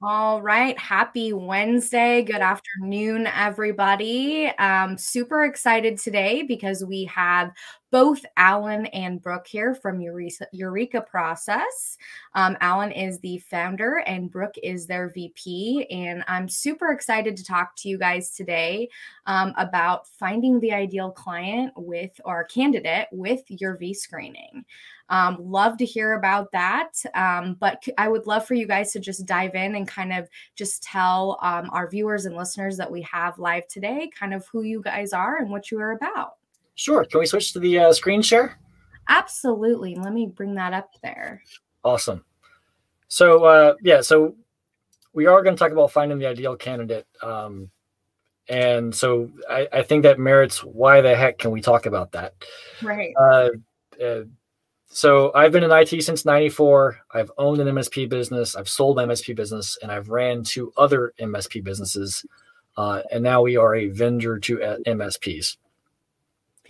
All right. Happy Wednesday. Good afternoon, everybody. Um, super excited today because we have both Allen and Brook here from Eureka, Eureka Process. Um, Allen is the founder and Brook is their VP. And I'm super excited to talk to you guys today um, about finding the ideal client with or candidate with your V screening. Um, love to hear about that. Um, but I would love for you guys to just dive in and kind of just tell um, our viewers and listeners that we have live today kind of who you guys are and what you are about. Sure. Can we switch to the uh, screen share? Absolutely. Let me bring that up there. Awesome. So, uh, yeah, so we are going to talk about finding the ideal candidate. Um, and so I, I, think that merits why the heck can we talk about that? Right. Uh, uh, so I've been in IT since 94. I've owned an MSP business. I've sold my MSP business and I've ran two other MSP businesses. Uh, and now we are a vendor to uh, MSPs.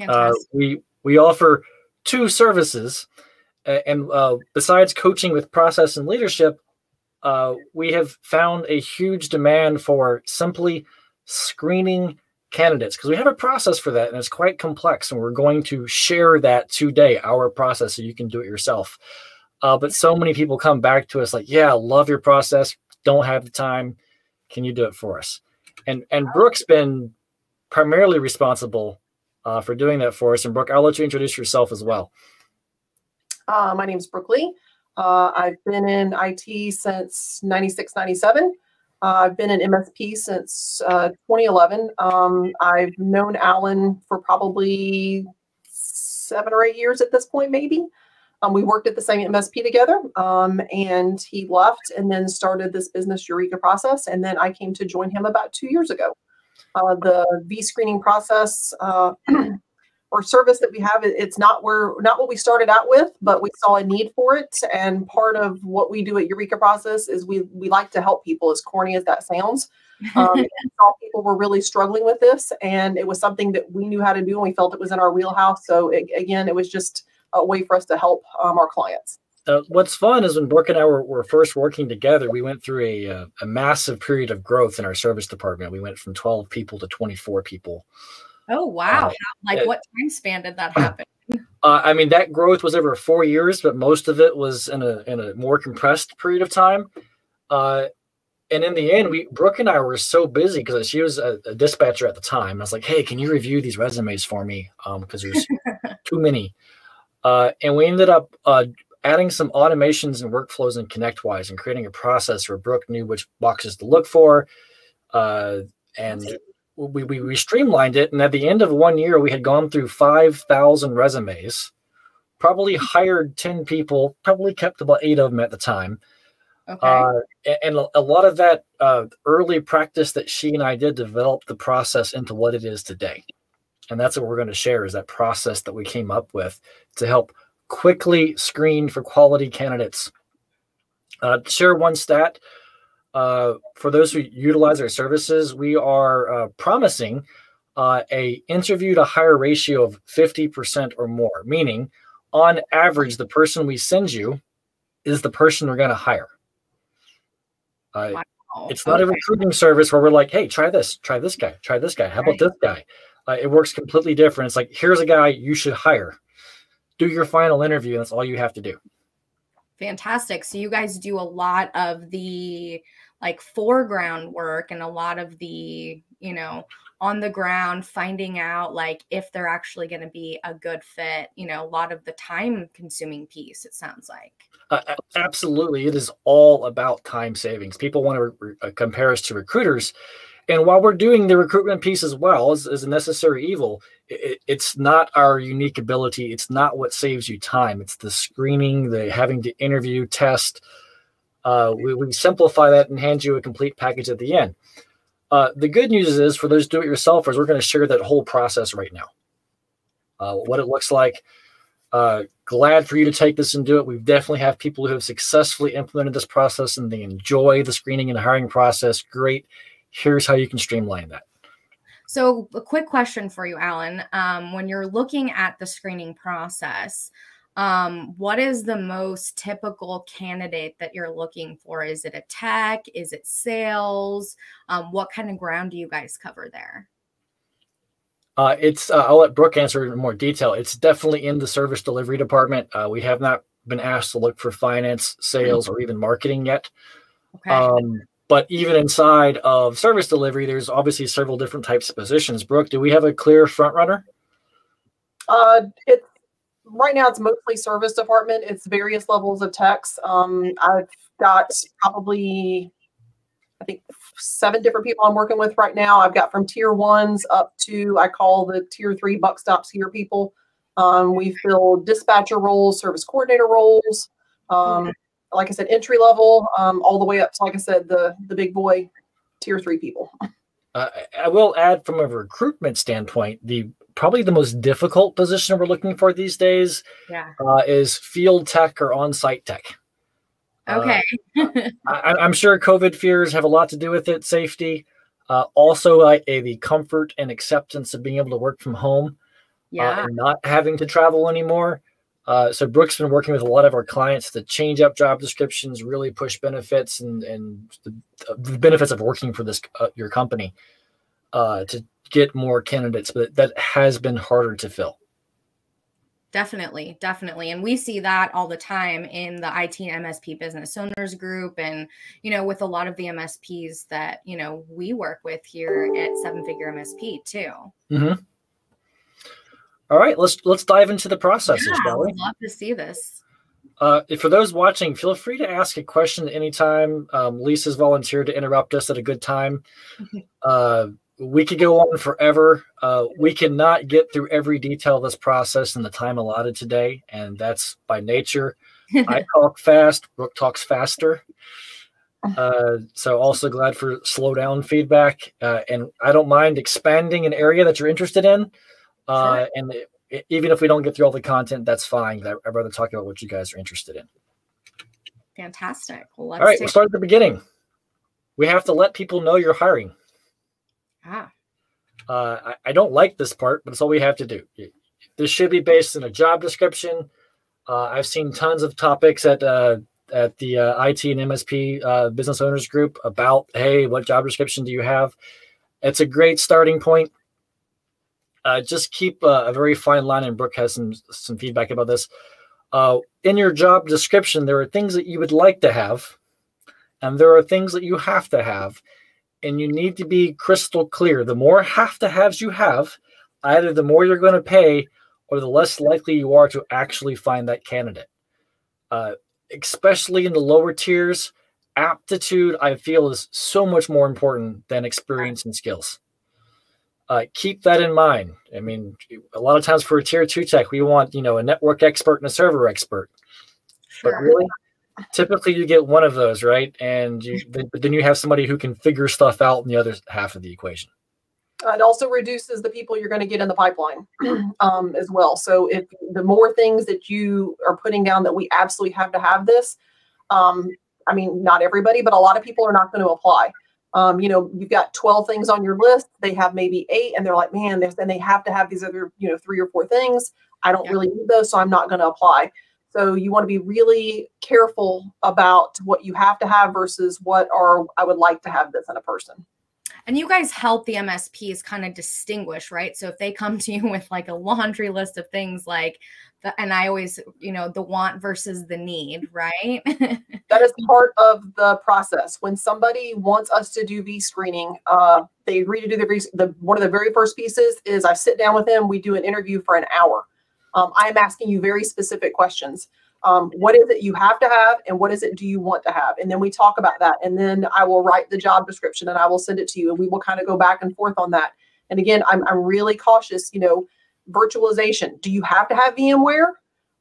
Uh, we, we offer two services. And uh, besides coaching with process and leadership, uh, we have found a huge demand for simply screening candidates because we have a process for that and it's quite complex and we're going to share that today our process so you can do it yourself. Uh, but so many people come back to us like yeah love your process don't have the time can you do it for us? And and brook's been primarily responsible uh, for doing that for us and brook i'll let you introduce yourself as well. Uh, my name is brook lee. Uh, i've been in it since 96 97 uh, I've been in MSP since uh, 2011. Um, I've known Allen for probably seven or eight years at this point, maybe. Um, we worked at the same MSP together, um, and he left and then started this business Eureka process. And then I came to join him about two years ago. Uh, the V screening process uh, or service that we have it's not where not what we started out with but we saw a need for it and part of what we do at eureka process is we we like to help people as corny as that sounds um, people were really struggling with this and it was something that we knew how to do and we felt it was in our wheelhouse so it, again it was just a way for us to help um, our clients uh, what's fun is when Brook and I were, were first working together, we went through a, a, uh, a massive period of growth in our service department. We went from 12 people to 24 people. Oh wow! Uh, like what time span did that happen? Uh, I mean, that growth was over four years, but most of it was in a in a more compressed period of time. Uh, and in the end, we Brook and I were so busy because she was a, a, dispatcher at the time. I was like, "Hey, can you review these resumes for me?" Because um, there's too many. Uh, and we ended up uh, adding some automations and workflows in ConnectWise and creating a process where Brook knew which boxes to look for, uh, and we, we, we streamlined it. And at the end of one year, we had gone through 5,000 resumes, probably hired 10 people, probably kept about eight of them at the time. Okay. Uh, and a lot of that uh, early practice that she and I did developed the process into what it is today. And that's what we're going to share is that process that we came up with to help quickly screen for quality candidates. Uh, share one stat uh, for those who utilize our services, we are uh, promising uh, a interview to hire ratio of 50% or more, meaning on average, the person we send you is the person we're going to hire. Uh, wow. It's not okay. a recruiting service where we're like, hey, try this, try this guy, try this guy. How right. about this guy? Uh, it works completely different. It's like, here's a guy you should hire. Do your final interview. And that's all you have to do. Fantastic. So you guys do a lot of the like foreground work and a lot of the, you know, on the ground finding out like if they're actually going to be a good fit, you know, a lot of the time consuming piece it sounds like. Uh, absolutely. It is all about time savings. People want to re- uh, compare us to recruiters. And while we're doing the recruitment piece as well as, as a necessary evil, it, it's not our unique ability. It's not what saves you time. It's the screening, the having to interview, test, uh, we, we simplify that and hand you a complete package at the end. Uh, the good news is for those do-it-yourselfers, we're going to share that whole process right now. Uh, what it looks like. Uh, glad for you to take this and do it. We definitely have people who have successfully implemented this process and they enjoy the screening and hiring process. Great. Here's how you can streamline that. So, a quick question for you, Allen. Um, when you're looking at the screening process, um, what is the most typical candidate that you're looking for? Is it a tech? Is it sales? Um, what kind of ground do you guys cover there? Uh, it's uh, I'll let Brook answer in more detail. It's definitely in the service delivery department. Uh, we have not been asked to look for finance, sales, mm-hmm. or even marketing yet. Okay. Um, but even inside of service delivery, there's obviously several different types of positions. Brook, do we have a clear front runner? Uh, it's right now it's mostly service department. It's various levels of techs. Um, I've got probably I think seven different people I'm working with right now. I've got from tier ones up to I call the tier three buck stops here people. Um, we fill dispatcher roles, service coordinator roles. Um, like I said, entry level, um, all the way up to like I said, the the big boy tier three people. Uh, I will add from a recruitment standpoint, the probably the most difficult position we're looking for these days yeah. uh, is field tech or on-site tech. Uh, okay. uh, I, am sure COVID fears have a lot to do with it. Safety, uh, also uh, a, the comfort and acceptance of being able to work from home, uh, yeah, and not having to travel anymore. so Brook's been working with a lot of our clients to change up job descriptions, really push benefits and and the, the benefits of working for this your company to get more candidates, but that has been harder to fill. Definitely, definitely. And we see that all the time in the IT and MSP business owners group and, you know, with a lot of the MSPs that, you know, we work with here at Seven Figure MSP too. Mm-hmm. All right, let's let's dive into the processes, yeah, shall we? I'd love to see this. Uh, for those watching, feel free to ask a question at any time. Um, Lisa's volunteered to interrupt us at a good time. uh, we could go on forever. Uh, we cannot get through every detail of this process in the time allotted today, and that's by nature. I talk fast. Brook talks faster. Uh, so also glad for slow down feedback, uh, and I don't mind expanding an area that you're interested in. Uh, sure. And it, it, even if we don't get through all the content, that's fine. I, I'd rather talk about what you guys are interested in. Fantastic. Well, all right, we'll start at the beginning. We have to let people know you're hiring. Ah. Uh, I, I, don't like this part, but it's all we have to do. This should be based in a job description. Uh, I've seen tons of topics at uh, at the uh, IT and MSP uh, business owners group about, hey, what job description do you have? It's a great starting point. Uh, just keep a very fine line, and Brook has some some feedback about this. in your job description, there are things that you would like to have, and there are things that you have to have and you need to be crystal clear. The more have to haves you have, either the more you're going to pay or the less likely you are to actually find that candidate. Uh, especially in the lower tiers, aptitude, I feel, is so much more important than experience and skills. Uh, keep that in mind. I mean, a lot of times for a tier two tech, we want, you know, a network expert and a server expert. Sure. But really, typically you get one of those, right? And you, but then you have somebody who can figure stuff out in the other half of the equation. It also reduces the people you're going to get in the pipeline um, as well. So if the more things that you are putting down that we absolutely have to have this, um, I mean, not everybody, but a lot of people are not going to apply. Um, you know, you've got 12 things on your list. They have maybe eight, and they're like, man, then they have to have these other, you know, three or four things. I don't yeah. really need those, so I'm not going to apply. So you want to be really careful about what you have to have versus what are I would like to have this in a person. And you guys help the MSPs kind of distinguish, right? So if they come to you with like a laundry list of things like the, and I always, you know, the want versus the need, right? that is part of the process. When somebody wants us to do V screening, uh, they agree to do the, the one of the very first pieces is I sit down with them, we do an interview for an hour um, I'm asking you very specific questions. Um, what is it you have to have and what is it do you want to have? And then we talk about that. And then i will write the job description and i will send it to you and we will kind of go back and forth on that. And again i'm, I'm really cautious you know virtualization. Do you have to have vmware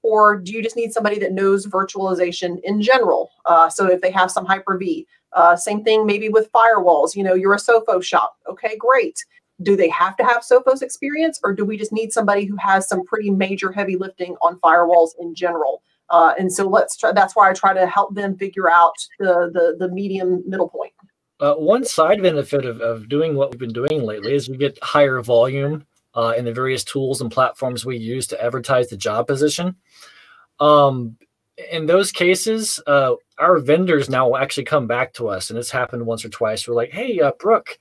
or do you just need somebody that knows virtualization in general? Uh, so if they have some hyper-v uh, same thing maybe with firewalls you know you're a sophos shop. Okay great do they have to have Sophos experience or do we just need somebody who has some pretty major heavy lifting on firewalls in general? Uh, and so let's try, that's why I try to help them figure out the, the, the medium middle point. Uh, one side benefit of, of doing what we've been doing lately is we get higher volume uh, in the various tools and platforms we use to advertise the job position. Um, in those cases, uh, our vendors now will actually come back to us, and it's happened once or twice. We're like, "Hey, uh, Brook,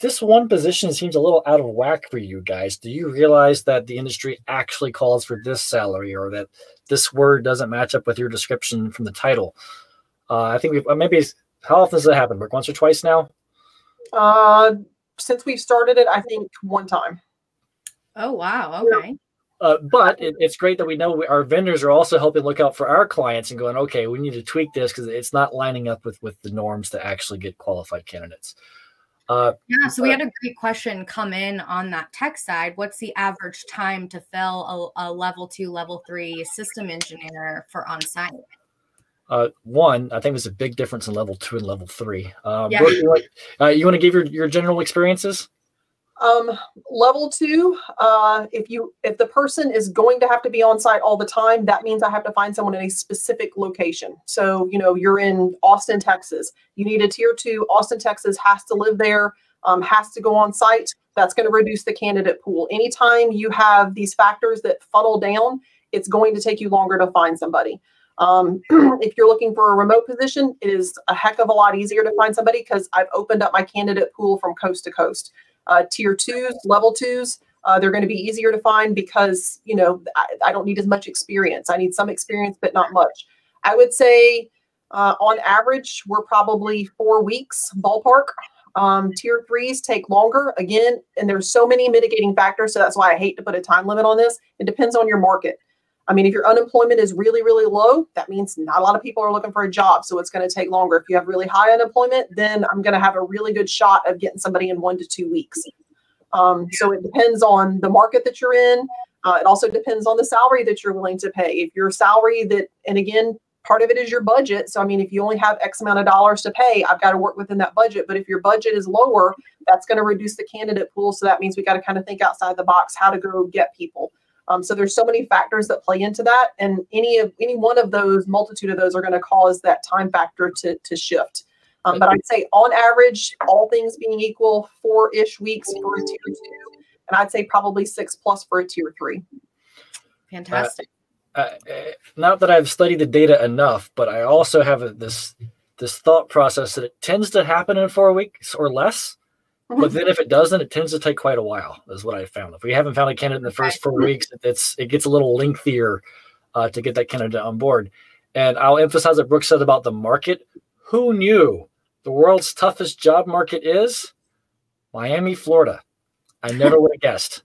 this one position seems a little out of whack for you guys. Do you realize that the industry actually calls for this salary, or that this word doesn't match up with your description from the title?" Uh, I think we've uh, maybe how often does that happen, Brook? Once or twice now? Uh, since we've started it, I think one time. Oh wow! Okay. Uh, but it, it's great that we know we, our vendors are also helping look out for our clients and going, okay, we need to tweak this because it's not lining up with with the norms to actually get qualified candidates. Uh, yeah, so we had a great question come in on that tech side. What's the average time to fill a, a level two, level three system engineer for on site? Uh, one, I think there's a big difference in level two and level three. Um, yeah. you, want, uh, you want to give your, your general experiences? Um, level two, uh, if you if the person is going to have to be on site all the time, that means I have to find someone in a specific location. So, you know, you're in Austin, Texas. You need a tier two. Austin, Texas has to live there, um, has to go on site. That's going to reduce the candidate pool. Anytime you have these factors that funnel down, it's going to take you longer to find somebody. Um, if you're looking for a remote position, it is a heck of a lot easier to find somebody because I've opened up my candidate pool from coast to coast. Uh, tier twos, level twos, uh, they're going to be easier to find because you know I, I, don't need as much experience. I need some experience, but not much. I would say uh, on average, we're probably four weeks ballpark. Um, tier threes take longer again, and there's so many mitigating factors. So that's why I hate to put a time limit on this. It depends on your market. I mean, if your unemployment is really, really low, that means not a lot of people are looking for a job. So it's going to take longer. If you have really high unemployment, then I'm going to have a really good shot of getting somebody in one to two weeks. Um, so it depends on the market that you're in. Uh, it also depends on the salary that you're willing to pay. If your salary that, and again, part of it is your budget. So, I mean, if you only have X amount of dollars to pay, I've got to work within that budget. But if your budget is lower, that's going to reduce the candidate pool. So that means we got to kind of think outside the box how to go get people. Um, so there's so many factors that play into that, and any of any one of those, multitude of those, are going to cause that time factor to to shift. Um, but I'd say on average, all things being equal, four ish weeks for a tier two, and I'd say probably six plus for a tier three. Fantastic. Uh, uh, not that I've studied the data enough, but I also have a, this this thought process that it tends to happen in four weeks or less. But then if it doesn't, it tends to take quite a while, is what I found. If we haven't found a candidate in the first four weeks, it's it gets a little lengthier uh, to get that candidate on board. And I'll emphasize what Brook said about the market. Who knew the world's toughest job market is Miami, Florida? I never would have guessed.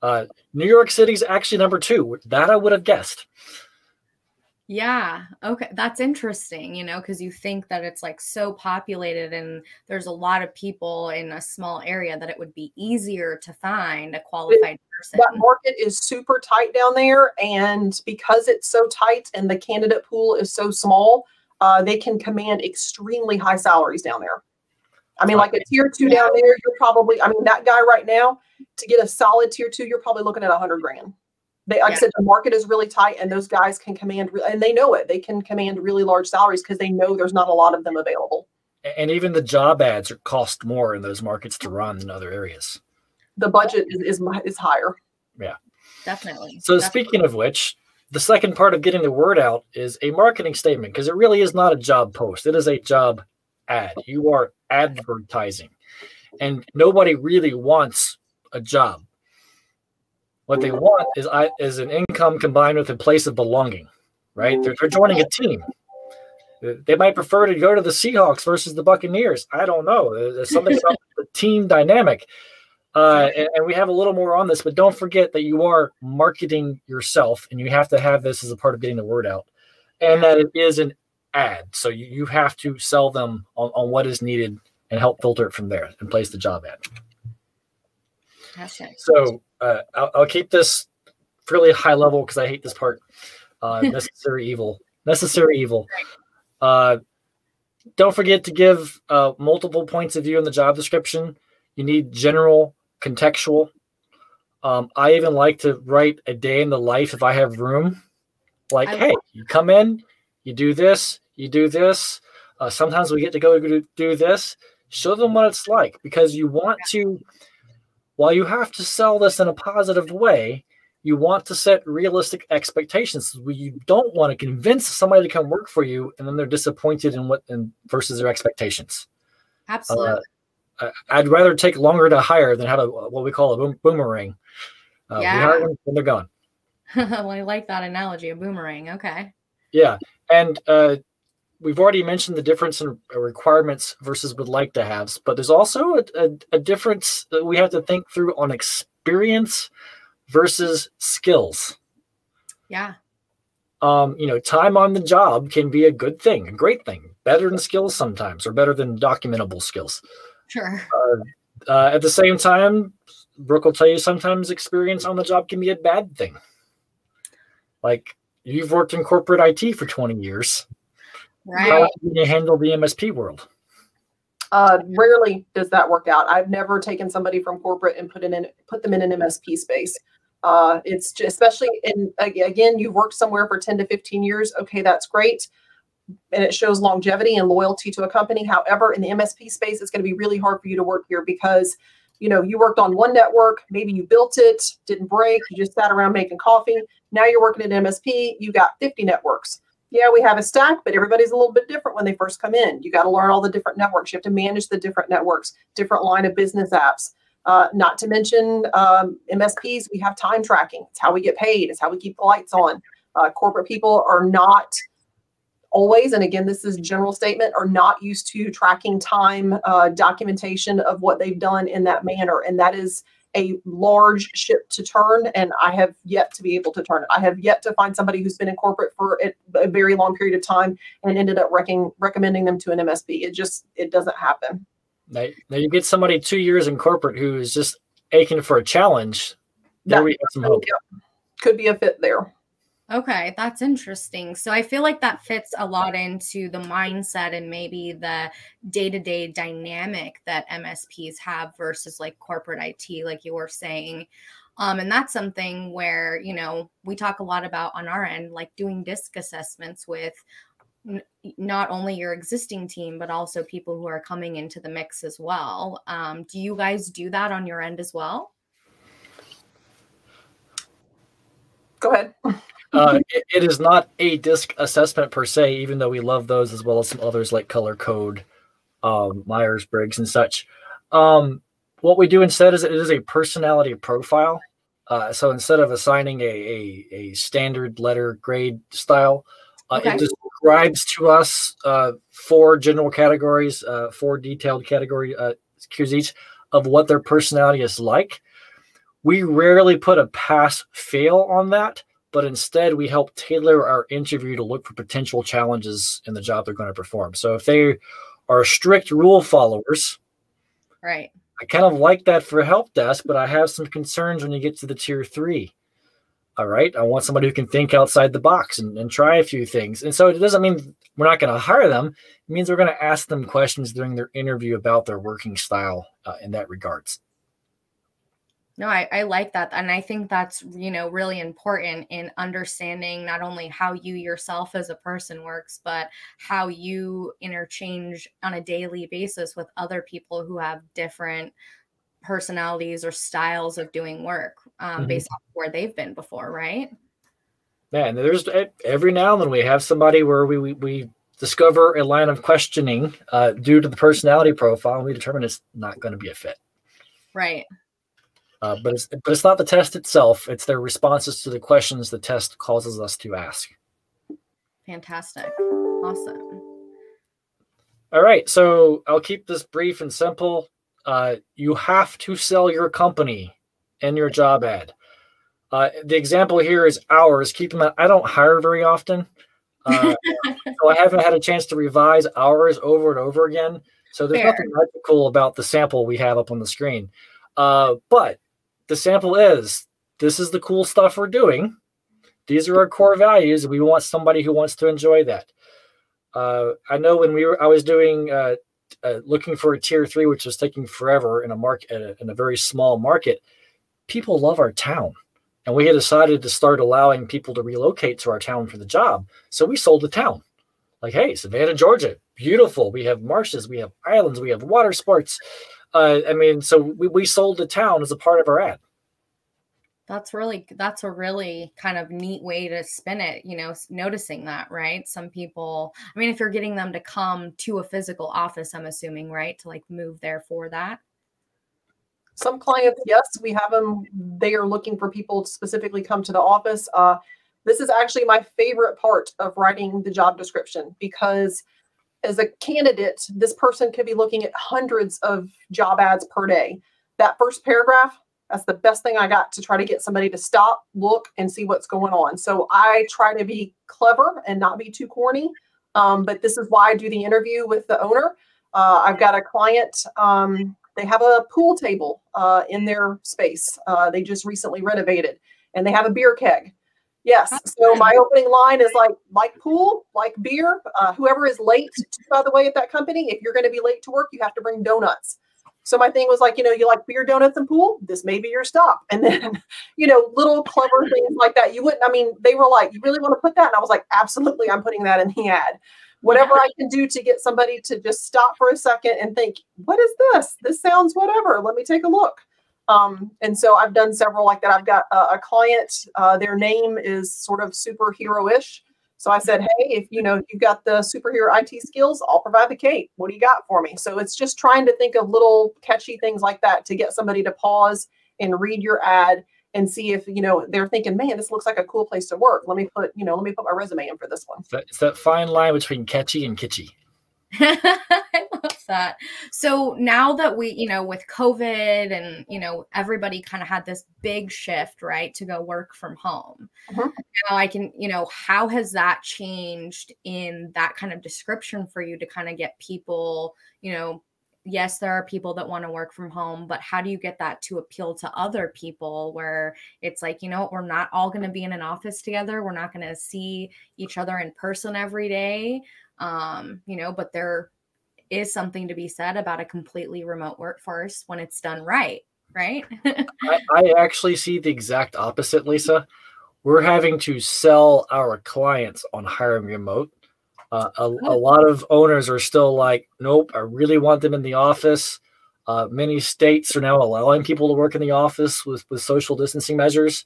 Uh, New York City's actually number two. That I would have guessed. Yeah. Okay. That's interesting, you know, because you think that it's like so populated and there's a lot of people in a small area that it would be easier to find a qualified person. That market is super tight down there. And because it's so tight and the candidate pool is so small, uh, they can command extremely high salaries down there. I mean, like a tier two down there, you're probably, I mean, that guy right now, to get a solid tier two, you're probably looking at a hundred grand. They, like yeah. I said, the market is really tight, and those guys can command, and they know it. They can command really large salaries because they know there's not a lot of them available. And even the job ads are cost more in those markets to run than other areas. The budget is is, is higher. Yeah, definitely. So definitely. speaking of which, the second part of getting the word out is a marketing statement because it really is not a job post; it is a job ad. You are advertising, and nobody really wants a job what they want is I is an income combined with a place of belonging, right? They're, they're joining a team. They might prefer to go to the Seahawks versus the Buccaneers. I don't know. There's something about the team dynamic. Uh, and, and, we have a little more on this, but don't forget that you are marketing yourself and you have to have this as a part of getting the word out. And that it is an ad. So you, you have to sell them on, on what is needed and help filter it from there and place the job ad. So uh, I'll, I'll, keep this fairly high level because I hate this part. Uh, necessary evil. Necessary evil. Uh, don't forget to give uh, multiple points of view in the job description. You need general, contextual. Um, I even like to write a day in the life if I have room. Like, I hey, you come in, you do this, you do this. Uh, sometimes we get to go do this. Show them what it's like because you want to while you have to sell this in a positive way, you want to set realistic expectations. You don't want to convince somebody to come work for you and then they're disappointed in what and versus their expectations. Absolutely. Uh, I'd rather take longer to hire than have a what we call a boom, boomerang. Uh, yeah. We hire them when they're gone. well, I like that analogy, a boomerang. Okay. Yeah, and uh, we've already mentioned the difference in requirements versus would like to haves, but there's also a, a, a difference that we have to think through on experience versus skills. Yeah. Um, you know, time on the job can be a good thing, a great thing, better than skills sometimes, or better than documentable skills. Sure. Uh, uh, at the same time, Brook will tell you sometimes experience on the job can be a bad thing. Like you've worked in corporate IT for 20 years. Right. How do you going to handle the MSP world? Uh, rarely does that work out. I've never taken somebody from corporate and put in put them in an MSP space. Uh, it's just, especially in again, you've worked somewhere for 10 to 15 years. Okay, that's great. And it shows longevity and loyalty to a company. However, in the MSP space, it's going to be really hard for you to work here because you know you worked on one network maybe you built it didn't break you just sat around making coffee now you're working at msp you got 50 networks yeah we have a stack but everybody's a little bit different when they first come in. You got to learn all the different networks. You have to manage the different networks different line of business apps. Uh, not to mention um, msps we have time tracking. It's how we get paid. It's how we keep the lights on. Uh, corporate people are not always, and again, this is general statement, are not used to tracking time uh, documentation of what they've done in that manner. And that is a large ship to turn, and I have yet to be able to turn it. I have yet to find somebody who's been in corporate for a, very long period of time and ended up rec- recommending them to an MSP. It just it doesn't happen. Now, now you get somebody two years in corporate who is just aching for a challenge. There that, we have some hope. Yeah, could be a fit there. Okay, that's interesting. So I feel like that fits a lot into the mindset and maybe the day to day dynamic that MSPs have versus like corporate IT, like you were saying. Um, and that's something where, you know, we talk a lot about on our end, like doing disc assessments with n- not only your existing team, but also people who are coming into the mix as well. Um, do you guys do that on your end as well? Go ahead. Uh, it, it is not a disc assessment per se, even though we love those as well as some others like Color Code, um, Myers Briggs, and such. Um, what we do instead is it is a personality profile. Uh, so instead of assigning a, a, a, standard letter grade style, uh, okay. it describes to us uh, four general categories, uh, four detailed category uh, cues each of what their personality is like. We rarely put a pass fail on that but instead we help tailor our interview to look for potential challenges in the job they're going to perform. So if they are strict rule followers, right. I kind of like that for help desk, but I have some concerns when you get to the tier three. All right. I want somebody who can think outside the box and, and try a few things. And so it doesn't mean we're not going to hire them. It means we're going to ask them questions during their interview about their working style uh, in that regards. No, I, I like that. And I think that's, you know, really important in understanding not only how you yourself as a person works, but how you interchange on a daily basis with other people who have different personalities or styles of doing work um, mm-hmm. based on where they've been before, right? Yeah, and there's every now and then we have somebody where we, we, we discover a line of questioning uh, due to the personality profile, and we determine it's not going to be a fit. Right. Uh, but it's but it's not the test itself; it's their responses to the questions the test causes us to ask. Fantastic, awesome. All right, so I'll keep this brief and simple. Uh, you have to sell your company and your job ad. Uh, the example here is ours. Keep in mind, I don't hire very often, uh, so I haven't had a chance to revise ours over and over again. So there's Fair. nothing magical about the sample we have up on the screen. Uh, but the sample is this is the cool stuff we're doing. These are our core values. We want somebody who wants to enjoy that. Uh, I know when we were, I was doing uh, uh, looking for a tier three, which was taking forever in a market in a very small market. People love our town, and we had decided to start allowing people to relocate to our town for the job. So we sold the town. Like, hey, Savannah, Georgia, beautiful. We have marshes, we have islands, we have water sports. Uh, I mean, so we, we sold the town as a part of our ad. That's really that's a really kind of neat way to spin it, you know, noticing that, right? Some people, I mean, if you're getting them to come to a physical office, I'm assuming, right, to like move there for that. Some clients, yes, we have them. They are looking for people to specifically come to the office. Uh, this is actually my favorite part of writing the job description because as a candidate, this person could be looking at hundreds of job ads per day. That first paragraph, that's the best thing I got to try to get somebody to stop, look, and see what's going on. So I try to be clever and not be too corny. Um, but this is why I do the interview with the owner. Uh, I've got a client, um, they have a pool table uh, in their space. Uh, they just recently renovated and they have a beer keg. Yes. So my opening line is like, like pool, like beer. Uh, whoever is late, by the way, at that company, if you're going to be late to work, you have to bring donuts. So my thing was like, you know, you like beer, donuts, and pool. This may be your stop. And then, you know, little clever things like that. You wouldn't. I mean, they were like, you really want to put that? And I was like, absolutely, I'm putting that in the ad. Whatever I can do to get somebody to just stop for a second and think, what is this? This sounds whatever. Let me take a look. Um, and so I've done several like that. I've got a, a client. Uh, their name is sort of superhero-ish. So I said, hey, if you know you've got the superhero IT skills, I'll provide the cape. What do you got for me? So it's just trying to think of little catchy things like that to get somebody to pause and read your ad and see if you know they're thinking, man, this looks like a cool place to work. Let me put you know let me put my resume in for this one. It's that fine line between catchy and kitschy. I love that. So now that we, you know, with COVID and, you know, everybody kind of had this big shift, right, to go work from home. Uh-huh. Now I can, you know, how has that changed in that kind of description for you to kind of get people, you know, yes, there are people that want to work from home, but how do you get that to appeal to other people where it's like, you know, we're not all going to be in an office together. We're not going to see each other in person every day um, you know, but there is something to be said about a completely remote workforce when it's done right, right? I, I actually see the exact opposite, Lisa. We're having to sell our clients on hiring remote. Uh, a, a, oh. lot of owners are still like, nope, I really want them in the office. Uh, many states are now allowing people to work in the office with, with social distancing measures.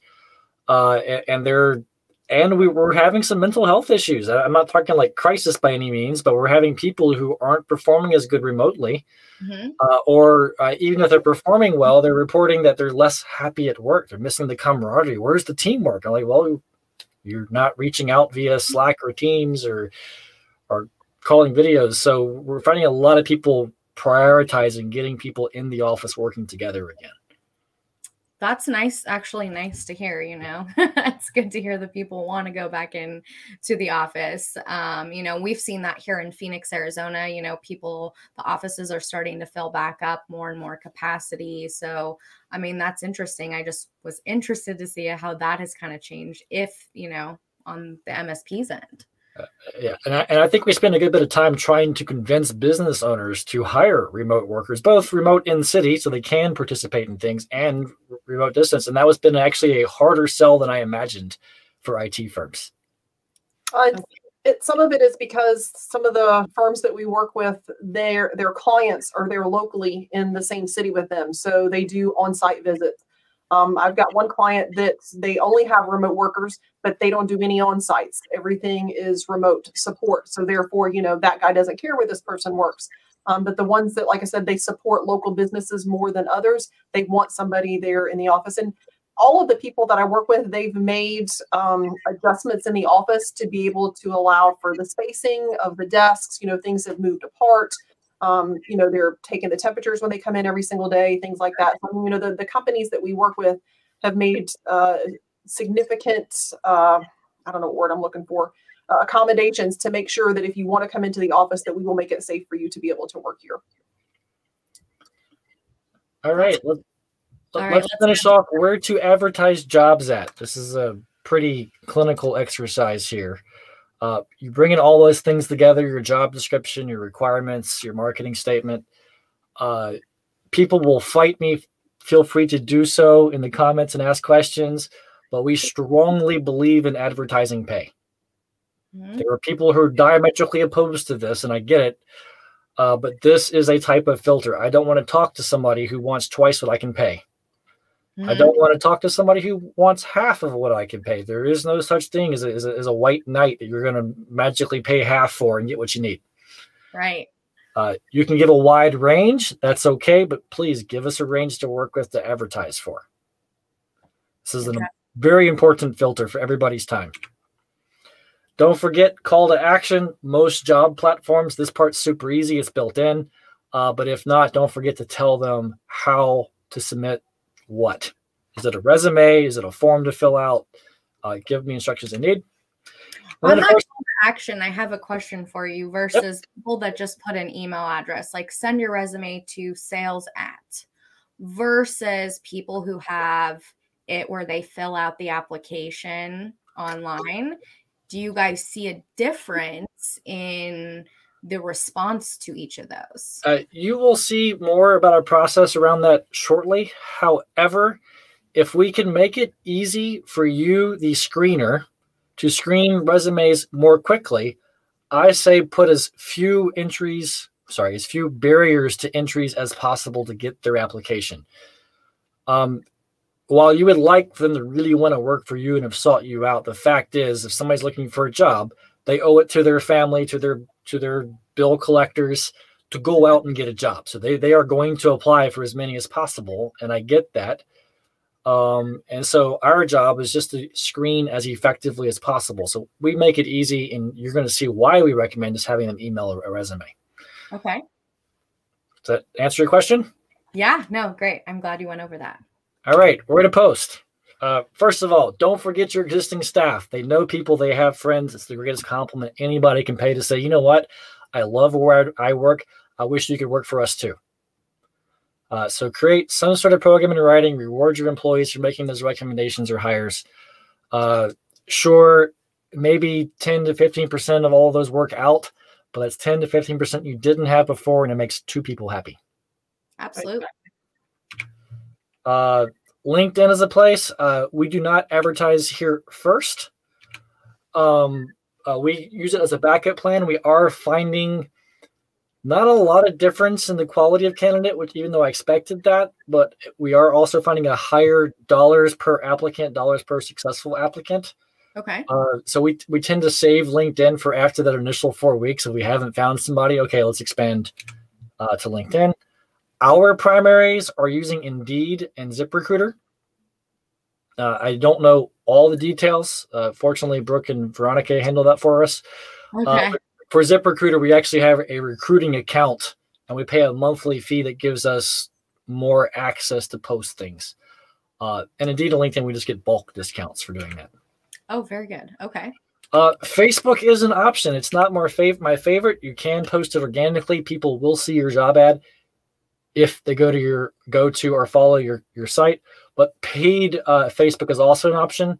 Uh, and, and, they're and we were having some mental health issues. I'm not talking like crisis by any means, but we're having people who aren't performing as good remotely, mm-hmm. uh, or uh, even if they're performing well, they're reporting that they're less happy at work. They're missing the camaraderie. Where's the teamwork? I'm like, well, you're not reaching out via Slack or Teams or or calling videos. So we're finding a lot of people prioritizing getting people in the office working together again that's nice actually nice to hear you know? It's good to hear that people want to go back in to the office. Um, you know we've seen that here in phoenix arizona you know people the offices are starting to fill back up more and more capacity. So i mean that's interesting. I just was interested to see how that has kind of changed if you know on the msp's end yeah, and I, and I think we spend a good bit of time trying to convince business owners to hire remote workers, both remote in city so they can participate in things and remote distance. And that was been actually a harder sell than I imagined for IT firms. Uh, it, some of it is because some of the firms that we work with, their their clients are there locally in the same city with them, so they do on-site visits. Um, I've got one client that they only have remote workers, but they don't do any on sites. Everything is remote support. So therefore, you know, that guy doesn't care where this person works. Um, but the ones that, like I said, they support local businesses more than others, they want somebody there in the office. And all of the people that I work with, they've made um, adjustments in the office to be able to allow for the spacing of the desks. You know, things have moved apart. Um, you know, they're taking the temperatures when they come in every single day, things like that. So, you know, the, the companies that we work with have made uh, significant, uh, I don't know what word I'm looking for, uh, accommodations to make sure that if you want to come into the office, that we will make it safe for you to be able to work here. All right. Let's, All right, let's, let's finish off where to advertise jobs at. This is a pretty clinical exercise here. Uh, you bring in all those things together your job description, your requirements, your marketing statement. Uh, people will fight me. Feel free to do so in the comments and ask questions. But we strongly believe in advertising pay. Mm-hmm. There are people who are diametrically opposed to this, and I get it. Uh, but this is a type of filter. I don't want to talk to somebody who wants twice what I can pay. I don't want to talk to somebody who wants half of what I can pay. There is no such thing as a, as a, as a white knight that you're going to magically pay half for and get what you need. Right. Uh, you can give a wide range. That's okay, but please give us a range to work with to advertise for. This is Okay. a very important filter for everybody's time. Don't forget call to action. Most job platforms, this part's super easy. It's built in. Uh, but if not, don't forget to tell them how to submit what. Is it a resume? Is it a form to fill out? Uh, give me instructions they need. On then, of that course, action, I have a question for you versus people that just put an email address, like send your resume to sales at, versus people who have it where they fill out the application online. Do you guys see a difference in the response to each of those? Uh, you will see more about our process around that shortly. However, if we can make it easy for you, the screener, to screen resumes more quickly, I say put as few entries, sorry, as few barriers to entries as possible to get their application. Um, while you would like them to really want to work for you and have sought you out, the fact is, if somebody's looking for a job, they owe it to their family, to their to their bill collectors, to go out and get a job. So they they are going to apply for as many as possible, and I get that. Um, and so our job is just to screen as effectively as possible. So we make it easy, and you're going to see why we recommend just having them email a, a resume. Okay. Does that answer your question? Yeah, no, great. I'm glad you went over that. All right, we're going to post. Uh, first of all, don't forget your existing staff. They know people, they have friends. It's the greatest compliment anybody can pay to say, you know what? I love where I work. I wish you could work for us too. Uh, so create some sort of program in writing, reward your employees for making those recommendations or hires. Uh, sure, maybe 10 to 15% of all of those work out, but that's 10 to 15% you didn't have before, and it makes two people happy. Absolutely. Uh, LinkedIn is a place. Uh, we do not advertise here first. Um, uh, we use it as a backup plan. We are finding not a lot of difference in the quality of candidate, which even though I expected that, but we are also finding a higher dollars per applicant, dollars per successful applicant. Okay. Uh, so we we tend to save LinkedIn for after that initial four weeks. If we haven't found somebody, okay, let's expand uh, to LinkedIn. Our primaries are using Indeed and ZipRecruiter. Uh, I don't know all the details. Uh, fortunately, Brook and Veronica handle that for us. Okay. For ZipRecruiter, we actually have a recruiting account and we pay a monthly fee that gives us more access to post things. Uh, and Indeed and LinkedIn, we just get bulk discounts for doing that. oh, very good. Okay. Uh, Facebook is an option. It's not more fav- my favorite. You can post it organically. People will see your job ad if they go to your go to or follow your your site. But paid uh, Facebook is also an option.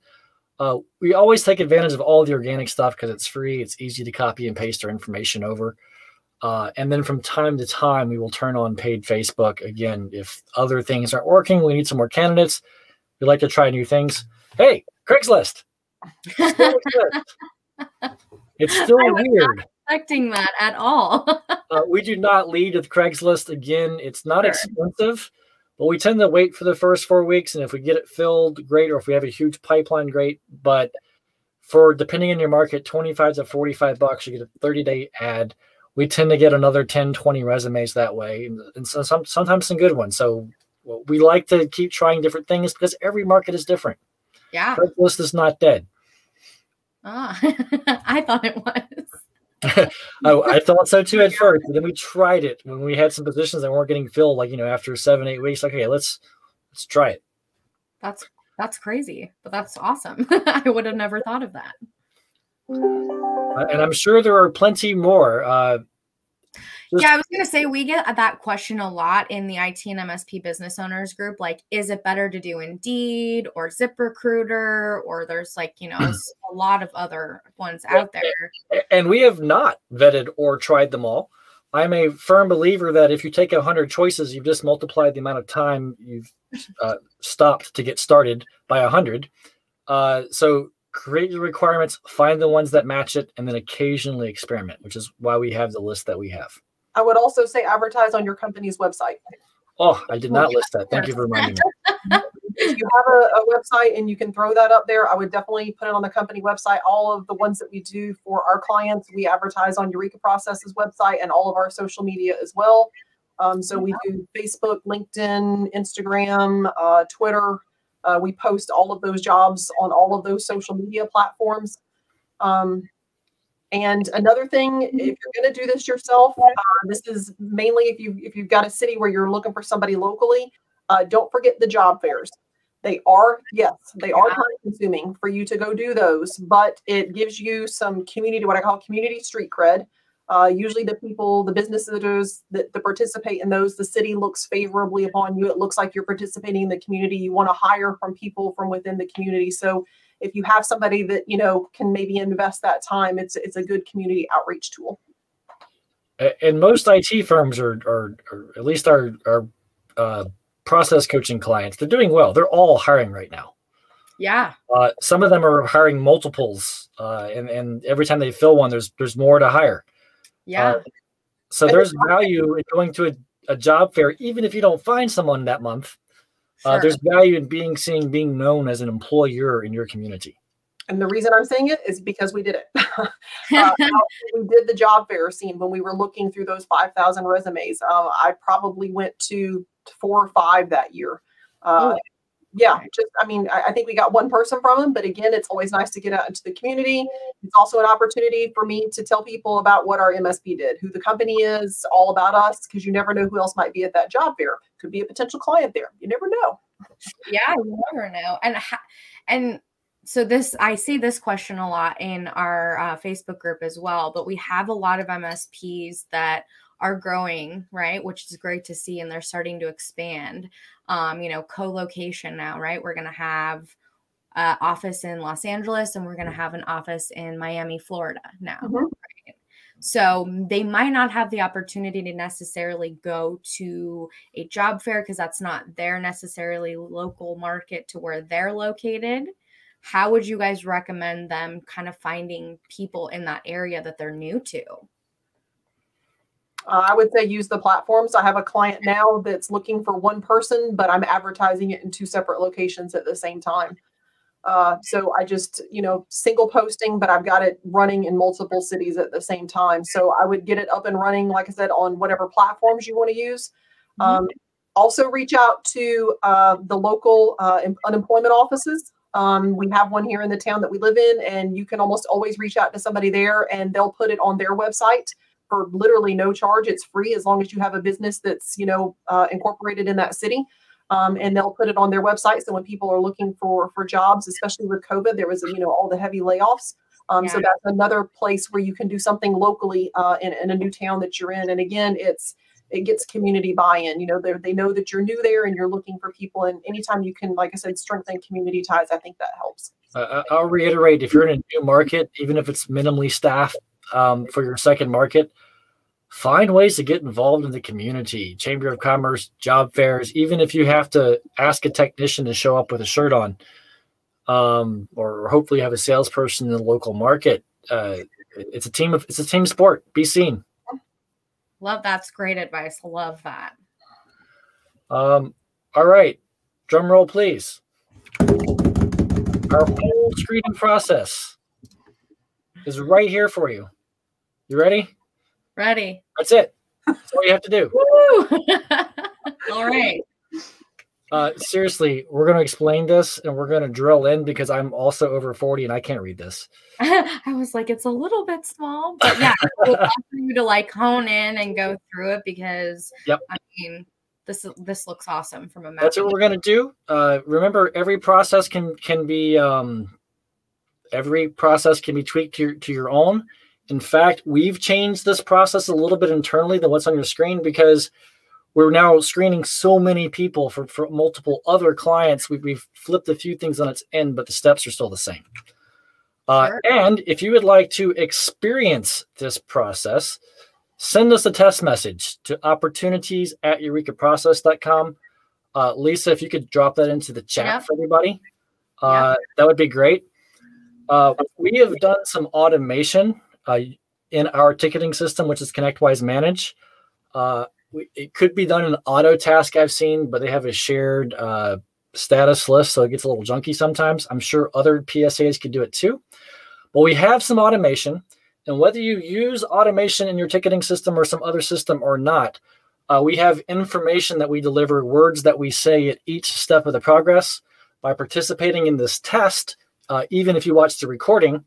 Uh, we always take advantage of all the organic stuff because it's free. It's easy to copy and paste our information over. Uh, and then from time to time, we will turn on paid Facebook again if other things aren't working. We need some more candidates. We like to try new things. Hey, Craigslist. Still. It's still weird. Expecting that at all. Uh, we do not lead with Craigslist again. It's not Sure. expensive, but we tend to wait for the first four weeks. And if we get it filled, great. Or if we have a huge pipeline, great. But for depending on your market, 25 to 45 bucks, you get a 30 day ad. We tend to get another 10, 20 resumes that way. And, and so some, sometimes some good ones. So well, we like to keep trying different things because every market is different. yeah. Craigslist is not dead. Ah, I thought it was. I, I thought so too at first, but then we tried it when we had some positions that weren't getting filled. Like you know, after seven, eight weeks, like okay, let's let's try it. That's that's crazy, but that's awesome. I would have never thought of that. Uh, and I'm sure there are plenty more. Uh, Just- yeah, I was gonna say we get that question a lot in the IT and MSP business owners group. Like, is it better to do Indeed or ZipRecruiter, or there's like you know a lot of other ones out there. and we have not vetted or tried them all. I'm a firm believer that if you take a hundred choices, you've just multiplied the amount of time you've uh, stopped to get started by a hundred. Uh, so create your requirements, find the ones that match it, and then occasionally experiment, which is why we have the list that we have. I would also say advertise on your company's website. Oh, I did not list that. Thank you for reminding me. if you have a, a, website and you can throw that up there, I would definitely put it on the company website. All of the ones that we do for our clients, we advertise on Eureka Processes website and all of our social media as well. Um, so we do Facebook, LinkedIn, Instagram, uh, Twitter. Uh, we post all of those jobs on all of those social media platforms. Um, and another thing, if you're going to do this yourself, uh, this is mainly if you if you've got a city where you're looking for somebody locally. Uh, don't forget the job fairs. They are yes, they are time consuming for you to go do those, but it gives you some community, what I call community street cred. Uh, usually, the people, the businesses that, that participate in those, the city looks favorably upon you. It looks like you're participating in the community. You want to hire from people from within the community. So if you have somebody that you know can maybe invest that time, it's it's a good community outreach tool. And most IT firms are, are, are at least our our uh, process coaching clients. They're doing well. They're all hiring right now. Yeah. Uh, some of them are hiring multiples, uh, and and every time they fill one, there's there's more to hire. Yeah. Uh, so there's value in going to a, a job fair, even if you don't find someone that month. Uh, there's value in being seen, being known as an employer in your community. And the reason I'm saying it is because we did it. uh, we did the job fair scene when we were looking through those 5,000 resumes. Uh, I probably went to four or five that year. Uh, Yeah, just I mean, I, I, think we got one person from them, but again, it's always nice to get out into the community. It's also an opportunity for me to tell people about what our MSP did, who the company is, all about us, because you never know who else might be at that job fair. Could be a potential client there. You never know. Yeah, you never know. And and so this i see this question a lot in our uh, facebook group as well but we have a lot of msps that are growing, right? Which is great to see. And they're starting to expand. Um, you know, co-location now, right? We're gonna have an office in Los Angeles and we're gonna have an office in Miami, Florida now. Mm-hmm. Right? So they might not have the opportunity to necessarily go to a job fair because that's not their necessarily local market to where they're located. How would you guys recommend them kind of finding people in that area that they're new to? Uh, I would say use the platforms. I have a client now that's looking for one person, but I'm advertising it in two separate locations at the same time. Uh, so I just, you know, single posting, but I've got it running in multiple cities at the same time. So I would get it up and running, like I said, on whatever platforms you want to use. Mm-hmm. Um, also, reach out to uh, the local uh, unemployment offices. Um, we have one here in the town that we live in, and you can almost always reach out to somebody there, and they'll put it on their website for literally no charge. It's free as long as you have a business that's you know uh, incorporated in that city. Um, and they'll put it on their website. So when people are looking for for jobs, especially with COVID, there was you know all the heavy layoffs. Um, yeah. So that's another place where you can do something locally uh, in, in a new town that you're in. And again, it's it gets community buy-in. You know, they they know that you're new there and you're looking for people. And anytime you can, like I said, strengthen community ties, I think that helps. Uh, I'll reiterate: if you're in a new market, even if it's minimally staffed, um, for your second market, find ways to get involved in the community, chamber of commerce, job fairs, even if you have to ask a technician to show up with a shirt on, um, or hopefully have a salesperson in the local market. Uh, it's a team of it's a team sport. Be seen. Love that's great advice. Love that. Um, all right, drum roll, please. Our whole screening process is right here for you. You ready? Ready. That's it. That's all you have to do. all right. Uh, seriously, we're going to explain this and we're going to drill in because I'm also over 40 and I can't read this. I was like, it's a little bit small, but yeah, we'll for you to like hone in and go through it because yep. I mean, this this looks awesome from a That's what we're going to do. Uh, remember, every process can can be um, every process can be tweaked to your, to your own. In fact, we've changed this process a little bit internally than what's on your screen because we're now screening so many people for, for multiple other clients. We, have flipped a few things on its end, but the steps are still the same. Uh, sure. And if you would like to experience this process, send us a test message to opportunities at eurekaprocess.com. Uh, Lisa, if you could drop that into the chat yep. for everybody, uh, yep. that would be great. Uh, we have done some automation uh, in our ticketing system, which is ConnectWise Manage. Uh, we, it could be done in Autotask I've seen, but they have a shared uh, status list, so it gets a little junky sometimes. I'm sure other PSAs could do it too. But we have some automation, and whether you use automation in your ticketing system or some other system or not, uh, we have information that we deliver, words that we say at each step of the progress. By participating in this test, uh, even if you watch the recording,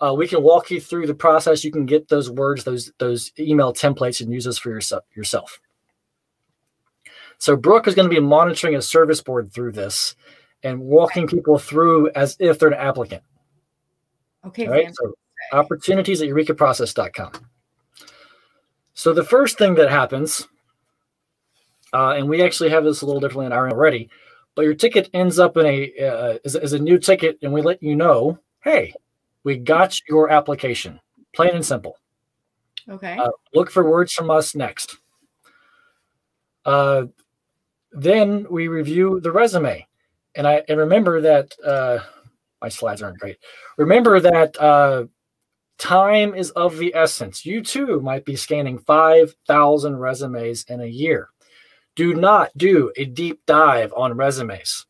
uh, we can walk you through the process. You can get those words, those those email templates, and use those for yourself. yourself. So Brook is going to be monitoring a service board through this and walking people through as if they're an applicant. Okay. All right. So opportunities at eurekaprocess.com. So the first thing that happens, uh, and we actually have this a little differently in our already, but your ticket ends up in a uh, is, is a new ticket, and we let you know, hey, we got your application, plain and simple. Okay. Uh, look for words from us next. Uh, then we review the resume, and I and remember that uh, my slides aren't great. Remember that uh, time is of the essence. You too might be scanning five thousand resumes in a year. Do not do a deep dive on resumes.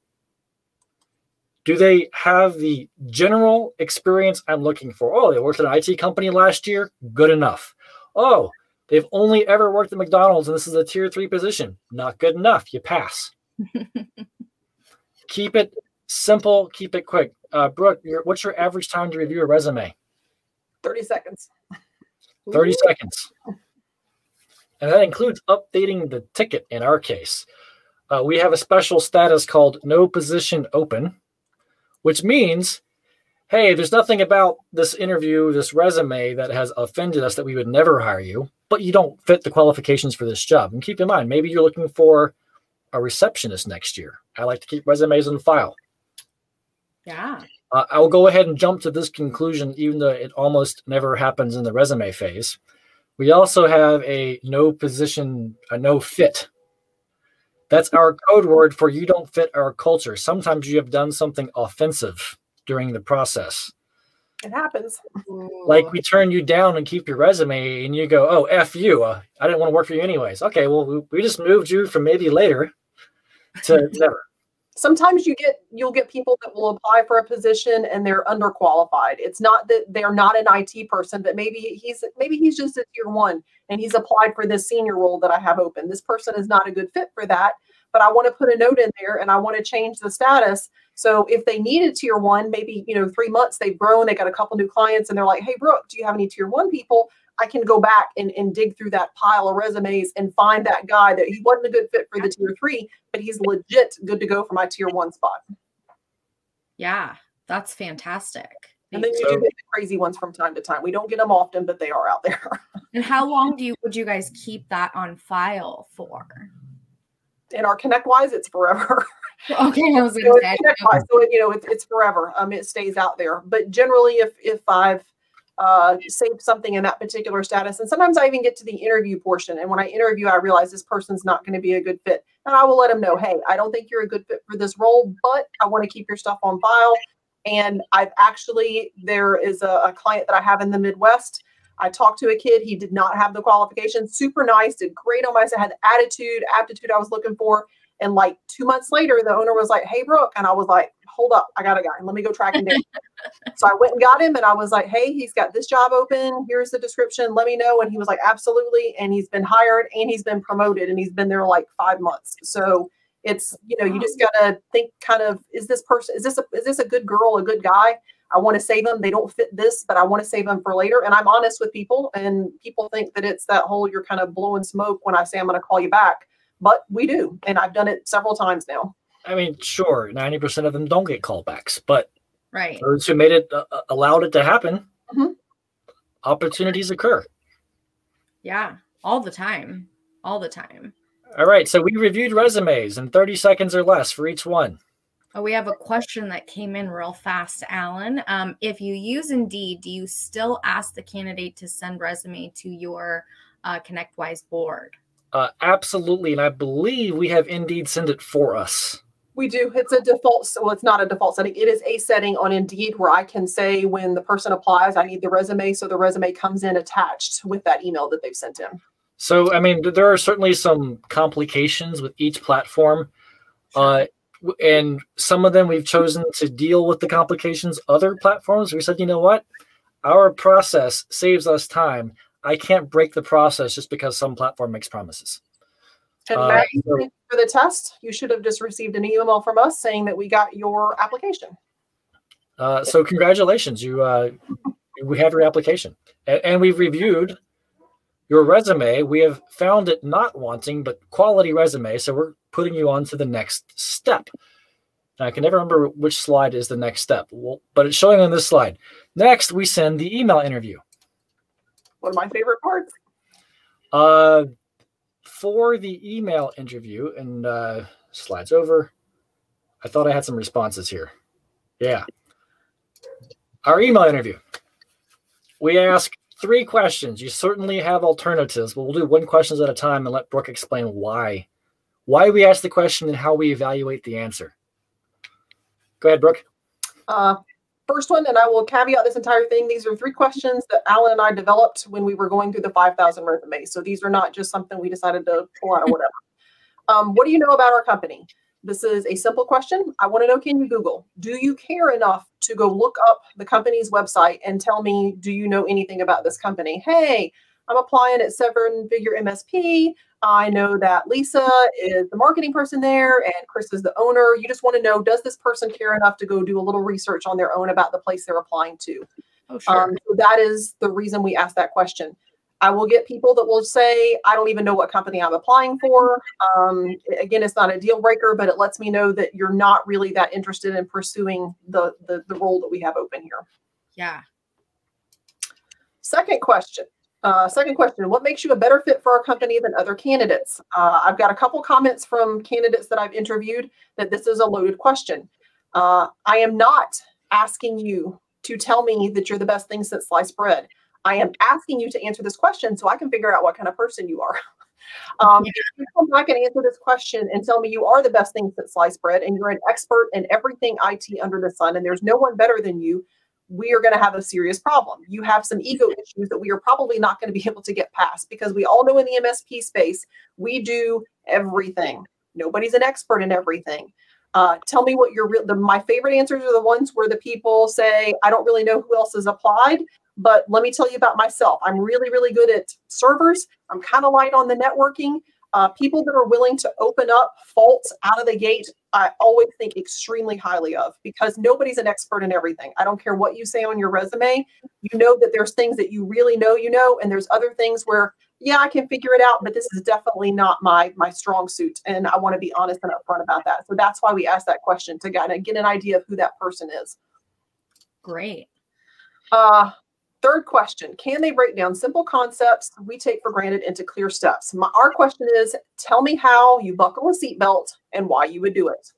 Do they have the general experience I'm looking for? Oh, they worked at an IT company last year. Good enough. Oh, they've only ever worked at McDonald's and this is a tier three position. Not good enough. You pass. keep it simple. Keep it quick. Uh, Brook, your, what's your average time to review a resume? 30 seconds. 30 seconds. And that includes updating the ticket in our case. Uh, we have a special status called no position open which means, hey, there's nothing about this interview, this resume that has offended us that we would never hire you, but you don't fit the qualifications for this job. And keep in mind, maybe you're looking for a receptionist next year. I like to keep resumes in file. Yeah. Uh, I'll go ahead and jump to this conclusion, even though it almost never happens in the resume phase. We also have a no position, a no fit that's our code word for you don't fit our culture. Sometimes you have done something offensive during the process. It happens. Like we turn you down and keep your resume, and you go, "Oh, f you! Uh, I didn't want to work for you anyways." Okay, well, we, we just moved you from maybe later to never. Sometimes you get you'll get people that will apply for a position and they're underqualified. It's not that they're not an IT person, but maybe he's maybe he's just a tier one and he's applied for this senior role that I have open. This person is not a good fit for that but I want to put a note in there and I want to change the status. So if they need a tier one, maybe, you know, three months they've grown, they got a couple new clients and they're like, hey, Brook, do you have any tier one people? I can go back and, and dig through that pile of resumes and find that guy that he wasn't a good fit for the tier three, but he's legit good to go for my tier one spot. Yeah, that's fantastic. And then you do get the crazy ones from time to time. We don't get them often, but they are out there. and how long do you would you guys keep that on file for? in our ConnectWise, it's forever. Okay, I was going to say. ConnectWise, so you know, it's, it's forever. Um, it stays out there. But generally, if if I've uh, saved something in that particular status, and sometimes I even get to the interview portion, and when I interview, I realize this person's not going to be a good fit, and I will let them know, hey, I don't think you're a good fit for this role, but I want to keep your stuff on file. And I've actually there is a, a client that I have in the Midwest I talked to a kid. He did not have the qualifications. Super nice, did great on my side, had the attitude, aptitude I was looking for. And like two months later, the owner was like, Hey, Brook. And I was like, Hold up, I got a guy. Let me go track him down. so I went and got him and I was like, Hey, he's got this job open. Here's the description. Let me know. And he was like, Absolutely. And he's been hired and he's been promoted and he's been there like five months. So it's, you know, you just gotta think kind of, is this person, is this a is this a good girl, a good guy? I want to save them. They don't fit this, but I want to save them for later. And I'm honest with people, and people think that it's that whole you're kind of blowing smoke when I say I'm going to call you back, but we do, and I've done it several times now. I mean, sure, ninety percent of them don't get callbacks, but right, those who made it uh, uh, allowed it to happen. Mm-hmm. Opportunities occur. Yeah, all the time, all the time. All right, so we reviewed resumes in 30 seconds or less for each one. Oh, we have a question that came in real fast, Allen. Um, if you use Indeed, do you still ask the candidate to send resume to your uh, ConnectWise board? Uh, absolutely, and I believe we have Indeed send it for us. We do. It's a default. Well, it's not a default setting. It is a setting on Indeed where I can say when the person applies, I need the resume, so the resume comes in attached with that email that they've sent in. So, I mean, there are certainly some complications with each platform. Uh, and some of them we've chosen to deal with the complications. Other platforms, we said, you know what, our process saves us time. I can't break the process just because some platform makes promises. And uh, Matt, so, for the test, you should have just received an email from us saying that we got your application. Uh, so congratulations, you uh, we have your application, and, and we've reviewed your resume. We have found it not wanting, but quality resume. So we're putting you on to the next step. Now, I can never remember which slide is the next step, well, but it's showing on this slide. Next, we send the email interview. One of my favorite parts. Uh, for the email interview, and uh, slides over. I thought I had some responses here. Yeah. Our email interview. We ask three questions. You certainly have alternatives, but we'll do one questions at a time and let Brook explain why. Why we ask the question and how we evaluate the answer. Go ahead, Brook. Uh, first one, and I will caveat this entire thing. These are three questions that Allen and I developed when we were going through the 5,000 resumes. So these are not just something we decided to pull out or whatever. Um, what do you know about our company? This is a simple question. I want to know can you Google? Do you care enough to go look up the company's website and tell me, do you know anything about this company? Hey, I'm applying at seven figure MSP. I know that Lisa is the marketing person there and Chris is the owner. You just want to know does this person care enough to go do a little research on their own about the place they're applying to? Oh, sure. Um, so that is the reason we ask that question. I will get people that will say, I don't even know what company I'm applying for. Um, again, it's not a deal breaker, but it lets me know that you're not really that interested in pursuing the, the, the role that we have open here. Yeah. Second question. Uh, second question, what makes you a better fit for our company than other candidates? Uh, I've got a couple comments from candidates that I've interviewed that this is a loaded question. Uh, I am not asking you to tell me that you're the best thing since sliced bread. I am asking you to answer this question so I can figure out what kind of person you are. Um, if you come back and answer this question and tell me you are the best thing since sliced bread and you're an expert in everything IT under the sun and there's no one better than you, we are going to have a serious problem. You have some ego issues that we are probably not going to be able to get past because we all know in the MSP space, we do everything. Nobody's an expert in everything. Uh, tell me what your real, the, my favorite answers are the ones where the people say, I don't really know who else has applied. But let me tell you about myself. I'm really, really good at servers. I'm kind of light on the networking. Uh, people that are willing to open up faults out of the gate, I always think extremely highly of because nobody's an expert in everything. I don't care what you say on your resume. You know that there's things that you really know you know, and there's other things where, yeah, I can figure it out, but this is definitely not my my strong suit. And I want to be honest and upfront about that. So that's why we ask that question to kind of get an idea of who that person is. Great. Uh, Third question Can they break down simple concepts we take for granted into clear steps? My, our question is Tell me how you buckle a seatbelt and why you would do it.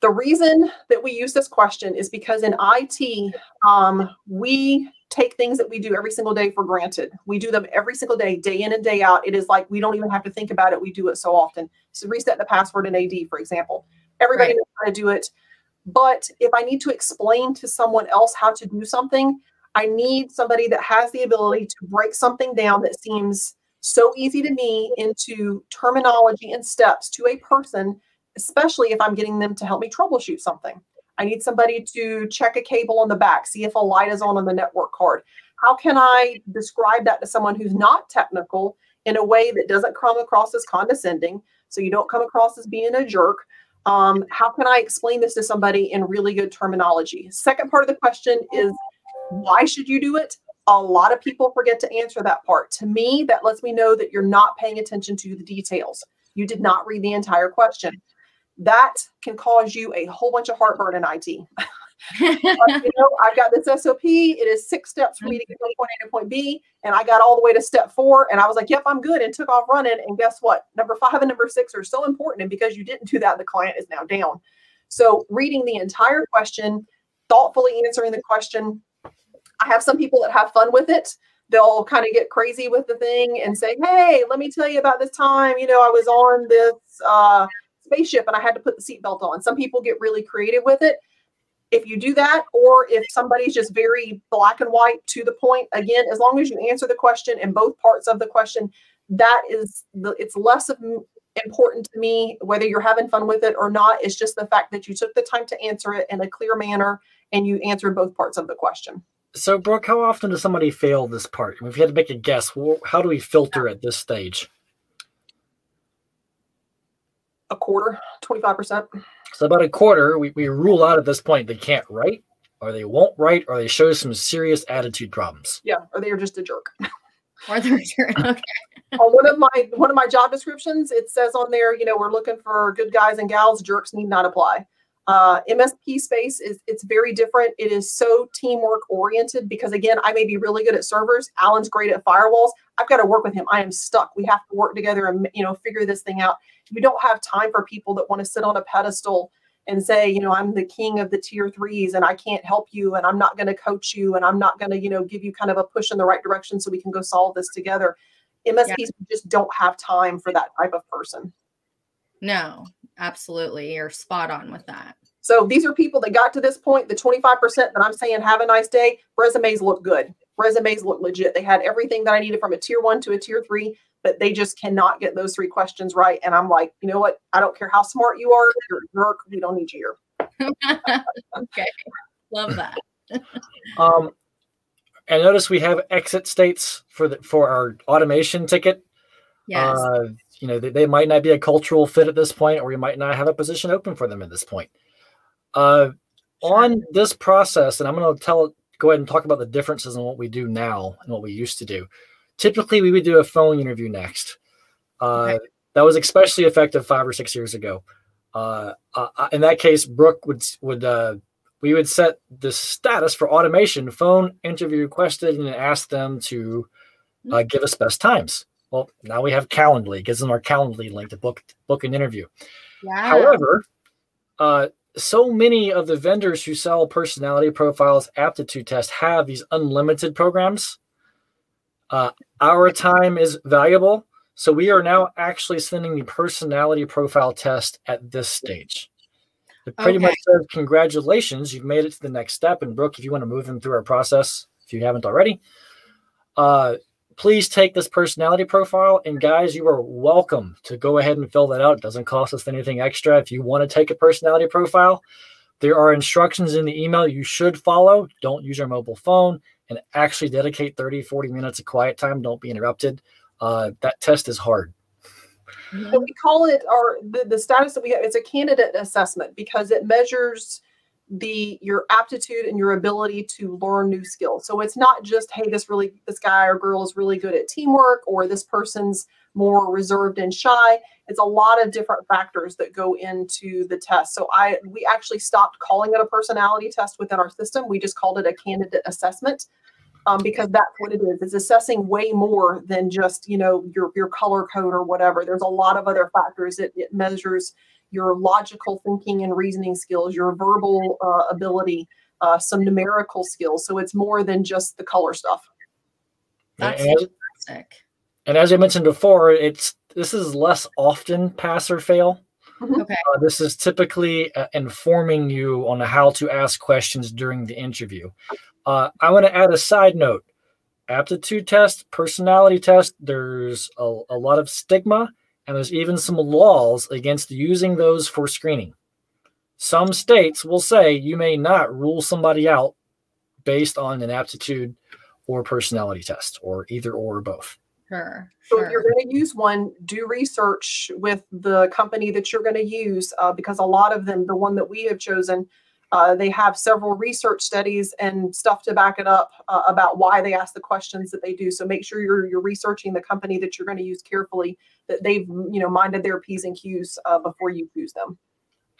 The reason that we use this question is because in IT, um, we take things that we do every single day for granted. We do them every single day, day in and day out. It is like we don't even have to think about it. We do it so often. So reset the password in AD, for example. Everybody right. knows how to do it. But if I need to explain to someone else how to do something, I need somebody that has the ability to break something down that seems so easy to me into terminology and steps to a person, especially if I'm getting them to help me troubleshoot something. I need somebody to check a cable on the back, see if a light is on on the network card. How can I describe that to someone who's not technical in a way that doesn't come across as condescending, so you don't come across as being a jerk? Um, how can I explain this to somebody in really good terminology? Second part of the question is why should you do it? A lot of people forget to answer that part. To me, that lets me know that you're not paying attention to the details. You did not read the entire question. That can cause you a whole bunch of heartburn in IT. you know, I've got this SOP. It is six steps for me to get from mm-hmm. point A to point B. And I got all the way to step four. And I was like, yep, I'm good. And took off running. And guess what? Number five and number six are so important. And because you didn't do that, the client is now down. So reading the entire question, thoughtfully answering the question, I have some people that have fun with it. They'll kind of get crazy with the thing and say, "Hey, let me tell you about this time. You know, I was on this uh, spaceship and I had to put the seatbelt on." Some people get really creative with it. If you do that, or if somebody's just very black and white to the point, again, as long as you answer the question and both parts of the question, that is the it's less of important to me, whether you're having fun with it or not, it's just the fact that you took the time to answer it in a clear manner and you answered both parts of the question. So, Brook, how often does somebody fail this part? if you had to make a guess, how do we filter at this stage? A quarter, 25%. So, about a quarter, we, we rule out at this point they can't write, or they won't write, or they show some serious attitude problems. Yeah, or they are just a jerk. or they're okay. on one of my one of my job descriptions, it says on there, you know, we're looking for good guys and gals. Jerks need not apply. Uh, MSP space is it's very different. It is so teamwork oriented because again, I may be really good at servers. Allen's great at firewalls. I've got to work with him. I am stuck. We have to work together and you know figure this thing out. We don't have time for people that want to sit on a pedestal and say, you know, I'm the king of the tier threes and I can't help you and I'm not going to coach you and I'm not going to, you know, give you kind of a push in the right direction so we can go solve this together. MSPs yeah. just don't have time for that type of person. No, absolutely. You're spot on with that. So these are people that got to this point, the 25% that I'm saying have a nice day, resumes look good. Resumes look legit. They had everything that I needed from a tier one to a tier three, but they just cannot get those three questions right. And I'm like, you know what? I don't care how smart you are, you're a jerk. We don't need you here. okay. Love that. um, and notice we have exit states for the for our automation ticket. Yes. Uh, you know, they, they, might not be a cultural fit at this point, or we might not have a position open for them at this point. Uh. On this process, and I'm going to tell, go ahead and talk about the differences in what we do now and what we used to do. Typically, we would do a phone interview next. Uh, okay. That was especially effective five or six years ago. Uh, uh in that case, Brook would would uh, we would set the status for automation phone interview requested and ask them to uh, give us best times. Well, now we have Calendly, gives them our Calendly link to book book an interview. Yeah. However, uh, so many of the vendors who sell personality profiles aptitude tests have these unlimited programs. Uh, our time is valuable, so we are now actually sending the personality profile test at this stage. It pretty okay. much says, congratulations, you've made it to the next step. And Brook, if you want to move them through our process, if you haven't already, uh, please take this personality profile. And guys, you are welcome to go ahead and fill that out. It doesn't cost us anything extra. If you want to take a personality profile, there are instructions in the email you should follow. Don't use your mobile phone and actually dedicate 30, 40 minutes of quiet time. Don't be interrupted. Uh, that test is hard. So we call it our the, the status that we have. It's a candidate assessment because it measures the your aptitude and your ability to learn new skills. So it's not just hey this really this guy or girl is really good at teamwork or this person's more reserved and shy. It's a lot of different factors that go into the test. So I we actually stopped calling it a personality test within our system. We just called it a candidate assessment um, because that's what it is. It's assessing way more than just you know your your color code or whatever. There's a lot of other factors. It, it measures your logical thinking and reasoning skills, your verbal uh, ability, uh, some numerical skills. So it's more than just the color stuff. That's and fantastic. And as I mentioned before, it's this is less often pass or fail. Mm-hmm. Okay. Uh, this is typically uh, informing you on how to ask questions during the interview. Uh, I want to add a side note aptitude test, personality test, there's a, a lot of stigma and there's even some laws against using those for screening. Some states will say you may not rule somebody out based on an aptitude or personality test, or either or, or both. Sure. So if you're going to use one, do research with the company that you're going to use uh, because a lot of them, the one that we have chosen, uh, they have several research studies and stuff to back it up uh, about why they ask the questions that they do. So make sure you're you're researching the company that you're going to use carefully, that they've you know minded their p's and q's uh, before you choose them.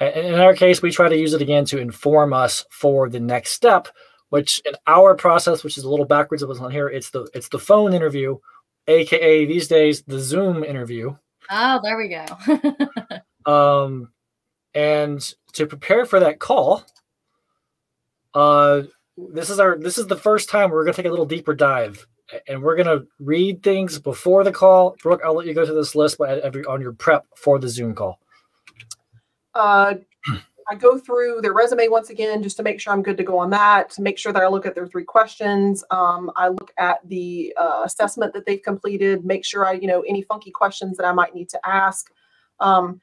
In our case, we try to use it again to inform us for the next step, which in our process, which is a little backwards of what's on here, it's the it's the phone interview, aka these days the Zoom interview. Oh, there we go. um, and to prepare for that call, uh, this is our this is the first time we're gonna take a little deeper dive, and we're gonna read things before the call. Brook, I'll let you go to this list, but every on your prep for the Zoom call. Uh, I go through their resume once again just to make sure I'm good to go on that. To make sure that I look at their three questions. Um, I look at the uh, assessment that they've completed. Make sure I, you know, any funky questions that I might need to ask. Um,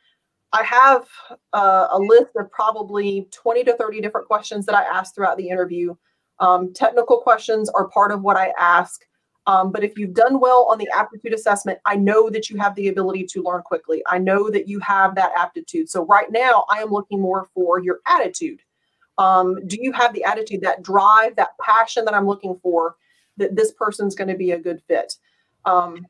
I have uh, a list of probably 20 to 30 different questions that I ask throughout the interview. Um, technical questions are part of what I ask. Um, but if you've done well on the aptitude assessment, I know that you have the ability to learn quickly. I know that you have that aptitude. So right now, I am looking more for your attitude. Um, do you have the attitude, that drive, that passion that I'm looking for, that this person's going to be a good fit? Um,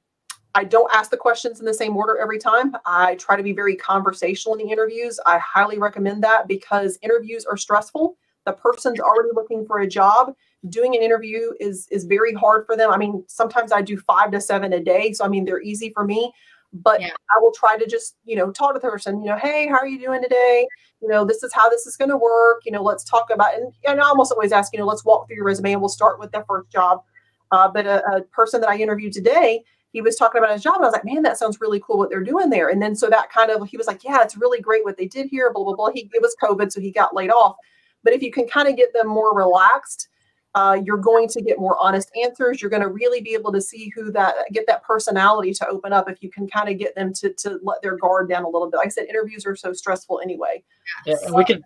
I don't ask the questions in the same order every time. I try to be very conversational in the interviews. I highly recommend that because interviews are stressful. The person's already looking for a job. Doing an interview is is very hard for them. I mean, sometimes I do five to seven a day, so I mean they're easy for me. But yeah. I will try to just you know talk to the person. You know, hey, how are you doing today? You know, this is how this is going to work. You know, let's talk about. And, and I almost always ask, you know, let's walk through your resume and we'll start with the first job. Uh, but a, a person that I interviewed today, he was talking about his job. And I was like, man, that sounds really cool what they're doing there. And then so that kind of he was like, yeah, it's really great what they did here. Blah blah blah. He it was COVID, so he got laid off. But if you can kind of get them more relaxed, uh, you're going to get more honest answers. You're going to really be able to see who that get that personality to open up. If you can kind of get them to to let their guard down a little bit. Like I said, interviews are so stressful anyway. Yeah, we could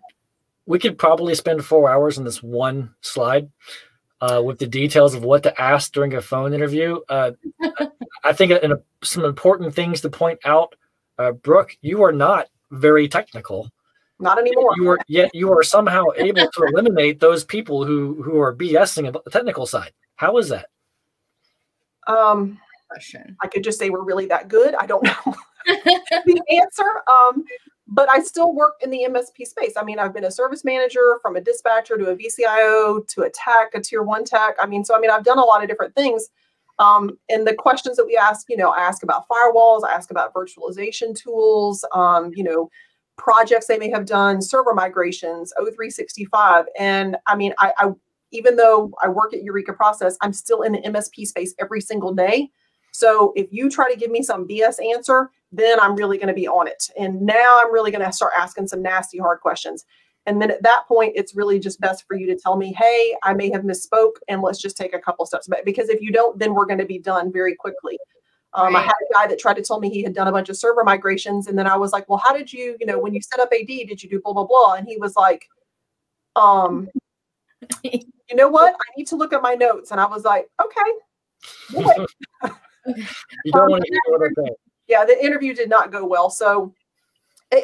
we could probably spend four hours on this one slide uh, with the details of what to ask during a phone interview. Uh, I think in a, some important things to point out, uh, Brook, you are not very technical. Not anymore. You are yet you are somehow able to eliminate those people who who are BSing about the technical side. How is that? Um, question. I could just say we're really that good. I don't know the answer. Um, but I still work in the MSP space. I mean, I've been a service manager from a dispatcher to a VCIO to a tech, a tier one tech. I mean, so I mean, I've done a lot of different things. Um, and the questions that we ask, you know, I ask about firewalls, I ask about virtualization tools, um, you know, projects they may have done, server migrations, O365. And I mean, I, I even though I work at Eureka Process, I'm still in the MSP space every single day. So if you try to give me some BS answer, then I'm really going to be on it. And now I'm really going to start asking some nasty, hard questions. And then at that point, it's really just best for you to tell me, hey, I may have misspoke, and let's just take a couple steps back. Because if you don't, then we're going to be done very quickly. Um, right. I had a guy that tried to tell me he had done a bunch of server migrations, and then I was like, well, how did you, you know, when you set up AD, did you do blah blah blah? And he was like, um, you know what? I need to look at my notes. And I was like, okay. you don't um, want to hear what I'm saying yeah, the interview did not go well. So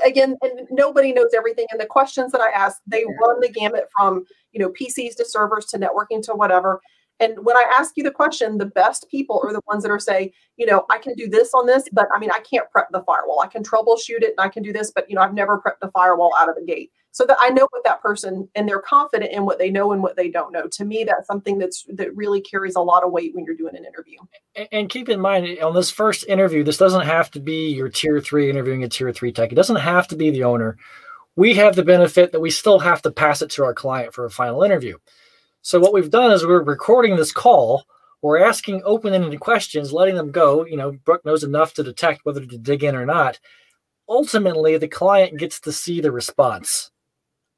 again, and nobody knows everything. And the questions that I ask, they run the gamut from you know PCs to servers to networking to whatever. And when I ask you the question, the best people are the ones that are say, you know, I can do this on this, but I mean, I can't prep the firewall. I can troubleshoot it and I can do this, but you know, I've never prepped the firewall out of the gate. So that I know what that person and they're confident in what they know and what they don't know. To me, that's something that's that really carries a lot of weight when you're doing an interview. And, and keep in mind on this first interview, this doesn't have to be your tier three interviewing a tier three tech. It doesn't have to be the owner. We have the benefit that we still have to pass it to our client for a final interview. So what we've done is we're recording this call. We're asking open-ended questions, letting them go. You know, Brook knows enough to detect whether to dig in or not. Ultimately, the client gets to see the response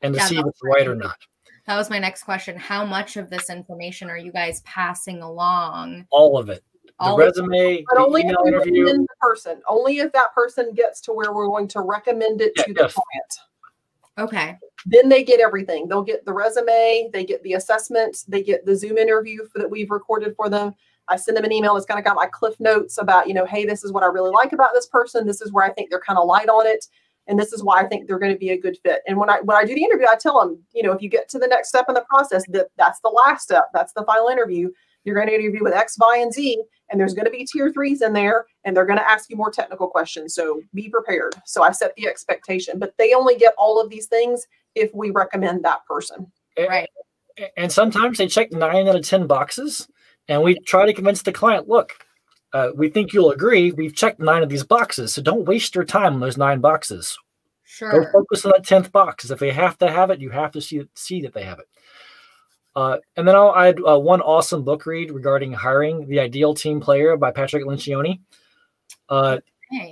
and to yeah, see if it's right or not. That was my next question. How much of this information are you guys passing along? All of it. The resume, but only email interview. The person. Only if that person gets to where we're going to recommend it yeah, to the yes. client. Okay. Then they get everything. They'll get the resume, they get the assessment, they get the Zoom interview for, that we've recorded for them. I send them an email that's kind of got my cliff notes about, you know, hey, this is what I really like about this person. This is where I think they're kind of light on it. And this is why I think they're going to be a good fit. And when I when I do the interview, I tell them, you know, if you get to the next step in the process, that that's the last step. That's the final interview. You're going to interview with X, Y, and Z, and there's going to be tier threes in there, and they're going to ask you more technical questions. So be prepared. So I set the expectation, but they only get all of these things if we recommend that person. Right. And sometimes they check nine out of 10 boxes, and we try to convince the client look, uh, we think you'll agree. We've checked nine of these boxes, so don't waste your time on those nine boxes. Sure. Go focus on that tenth box. If they have to have it, you have to see see that they have it. Uh, and then I'll add uh, one awesome book read regarding hiring the ideal team player by Patrick Lencioni. Uh,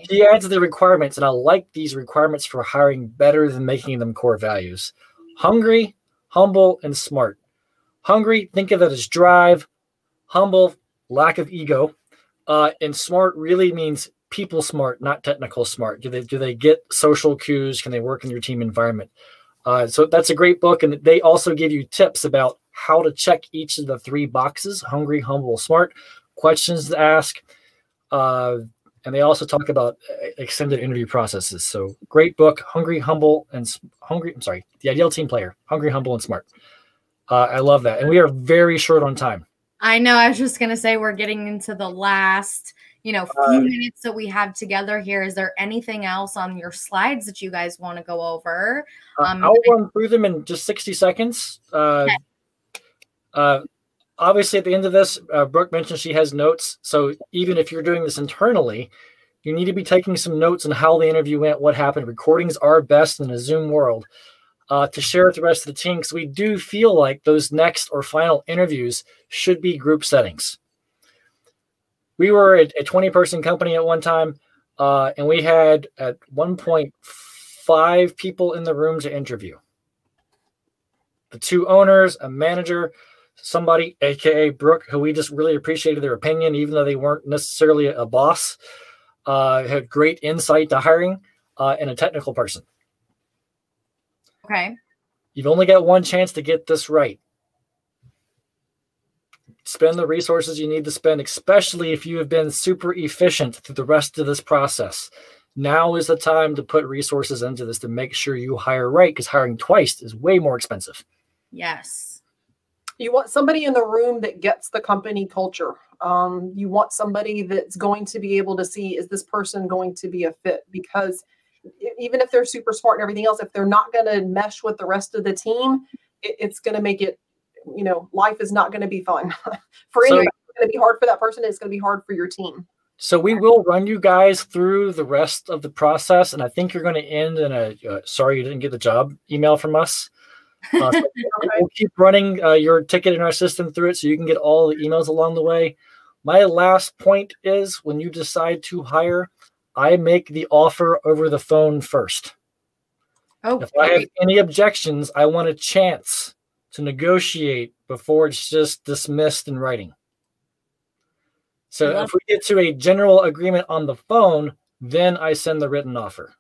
he adds the requirements, and I like these requirements for hiring better than making them core values. Hungry, humble, and smart. Hungry, think of it as drive. Humble, lack of ego. Uh, and smart really means people smart, not technical smart? Do they do they get social cues? Can they work in your team environment? Uh, so that's a great book, and they also give you tips about how to check each of the three boxes: hungry, humble, smart. Questions to ask, uh, and they also talk about extended interview processes. So great book, hungry, humble, and hungry. I'm sorry, the ideal team player: hungry, humble, and smart. Uh, I love that, and we are very short on time. I know. I was just gonna say we're getting into the last you know few uh, minutes that we have together here is there anything else on your slides that you guys want to go over uh, um, i'll run through them in just 60 seconds uh, okay. Uh, obviously at the end of this uh, brook mentioned she has notes. So even if you're doing this internally you need to be taking some notes on how the interview went what happened. Recordings are best in a zoom world. Uh, to share with the rest of the team because we do feel like those next or final interviews should be group settings. We were a, a 20 person company at one time, uh, and we had at 1.5 people in the room to interview. The two owners, a manager, somebody, aka Brook, who we just really appreciated their opinion, even though they weren't necessarily a boss, uh, had great insight to hiring, uh, and a technical person. Okay. You've only got one chance to get this right spend the resources you need to spend, especially if you have been super efficient through the rest of this process. Now is the time to put resources into this to make sure you hire right because hiring twice is way more expensive. Yes. You want somebody in the room that gets the company culture. Um, you want somebody that's going to be able to see is this person going to be a fit? Because even if they're super smart and everything else, if they're not going to mesh with the rest of the team, it, it's going to make it you know, life is not going to be fun for so, anybody. It's going to be hard for that person. It's going to be hard for your team. So we will run you guys through the rest of the process, and I think you're going to end in a uh, "sorry you didn't get the job" email from us. Uh, so we'll keep running uh, your ticket in our system through it, so you can get all the emails along the way. My last point is when you decide to hire, I make the offer over the phone first. Okay. If I have any objections, I want a chance to negotiate before it's just dismissed in writing. So if we get to a general agreement on the phone, then I send the written offer.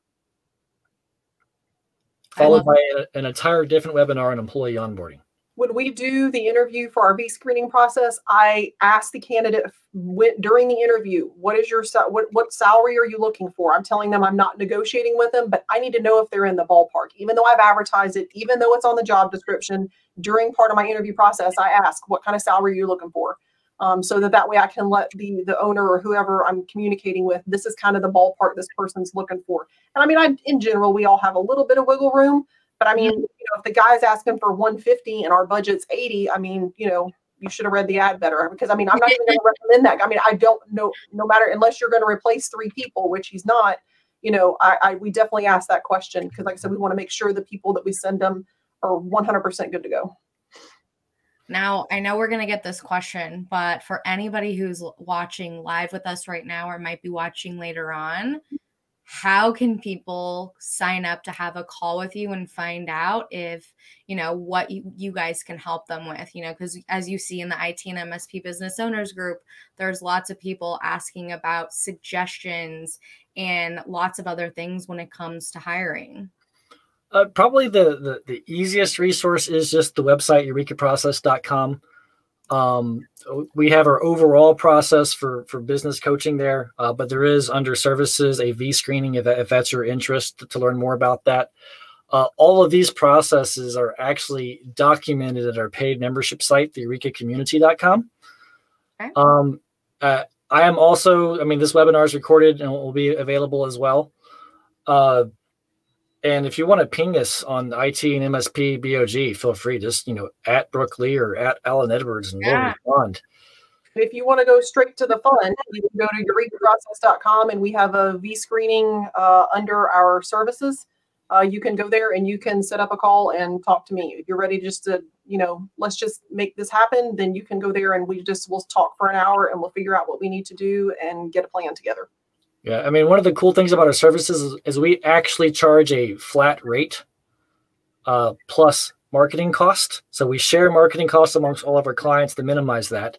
Followed by a, an entire different webinar on employee onboarding when we do the interview for our V screening process, I ask the candidate during the interview, what is your what what salary are you looking for? I'm telling them I'm not negotiating with them, but I need to know if they're in the ballpark. Even though I've advertised it, even though it's on the job description, during part of my interview process, I ask what kind of salary are you looking for, um, so that that way I can let the the owner or whoever I'm communicating with, this is kind of the ballpark this person's looking for. And I mean, I in general we all have a little bit of wiggle room but I mean, mm-hmm. you know, if the guy's asking for 150 and our budget's 80, I mean, you know, you should have read the ad better because I mean, I'm not even going to recommend that. I mean, I don't know, no matter unless you're going to replace three people, which he's not. You know, I, I we definitely ask that question because, like I said, we want to make sure the people that we send them are 100% good to go. Now, I know we're going to get this question, but for anybody who's watching live with us right now or might be watching later on, how can people sign up to have a call with you and find out if you know what you, you guys can help them with? You know because as you see in the it and msp business owners group there's lots of people asking about suggestions and lots of other things when it comes to hiring uh, probably the, the the easiest resource is just the website eurekaprocess.com um, we have our overall process for for business coaching there, uh, but there is under services a V screening if, that, if that's your interest to learn more about that. Uh, all of these processes are actually documented at our paid membership site, the eurekacommunity.com. Okay. Um, uh, I am also, I mean, this webinar is recorded and will be available as well. And if you want to ping us on IT and MSP BOG, feel free. Just you know, at Brook Lee or at Allen Edwards, and yeah. we'll respond. If you want to go straight to the fun, you can go to eurekaprocess.com and we have a V screening uh, under our services. Uh, you can go there and you can set up a call and talk to me. If you're ready just to, you know, let's just make this happen, then you can go there and we just will talk for an hour and we'll figure out what we need to do and get a plan together. Yeah, I mean, one of the cool things about our services is, is we actually charge a flat rate uh, plus marketing cost. So we share marketing costs amongst all of our clients to minimize that.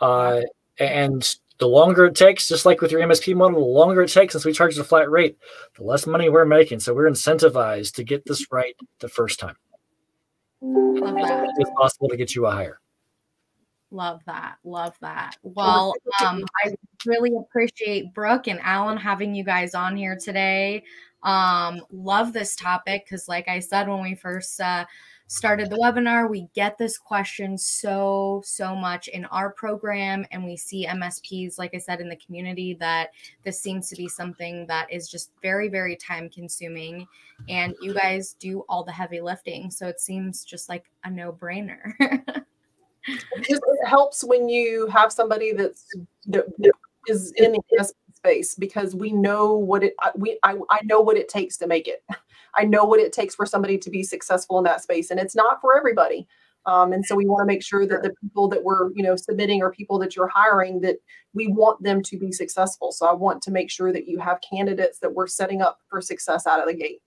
Uh, and the longer it takes, just like with your MSP model, the longer it takes since we charge a flat rate, the less money we're making. So we're incentivized to get this right the first time. It's possible to get you a hire. Love that. Love that. Well, um, I really appreciate Brook and Allen having you guys on here today. Um, love this topic because, like I said, when we first uh, started the webinar, we get this question so, so much in our program. And we see MSPs, like I said, in the community that this seems to be something that is just very, very time consuming. And you guys do all the heavy lifting. So it seems just like a no brainer. it helps when you have somebody that's that is in the space because we know what it we I, I know what it takes to make it. I know what it takes for somebody to be successful in that space, and it's not for everybody. Um, and so we want to make sure that the people that we're you know submitting or people that you're hiring that we want them to be successful. So I want to make sure that you have candidates that we're setting up for success out of the gate.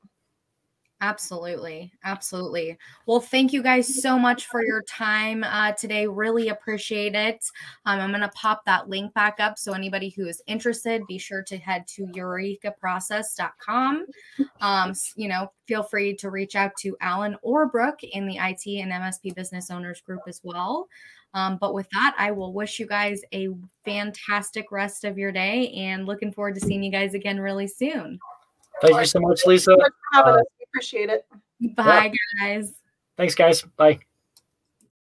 Absolutely. Absolutely. Well, thank you guys so much for your time uh, today. Really appreciate it. Um, I'm going to pop that link back up. So, anybody who is interested, be sure to head to eurekaprocess.com. Um, you know, feel free to reach out to Allen or Brook in the IT and MSP Business Owners Group as well. Um, but with that, I will wish you guys a fantastic rest of your day and looking forward to seeing you guys again really soon. Thank you so much, Lisa. Thanks for having us. We appreciate it. Bye, yeah. guys. Thanks, guys. Bye.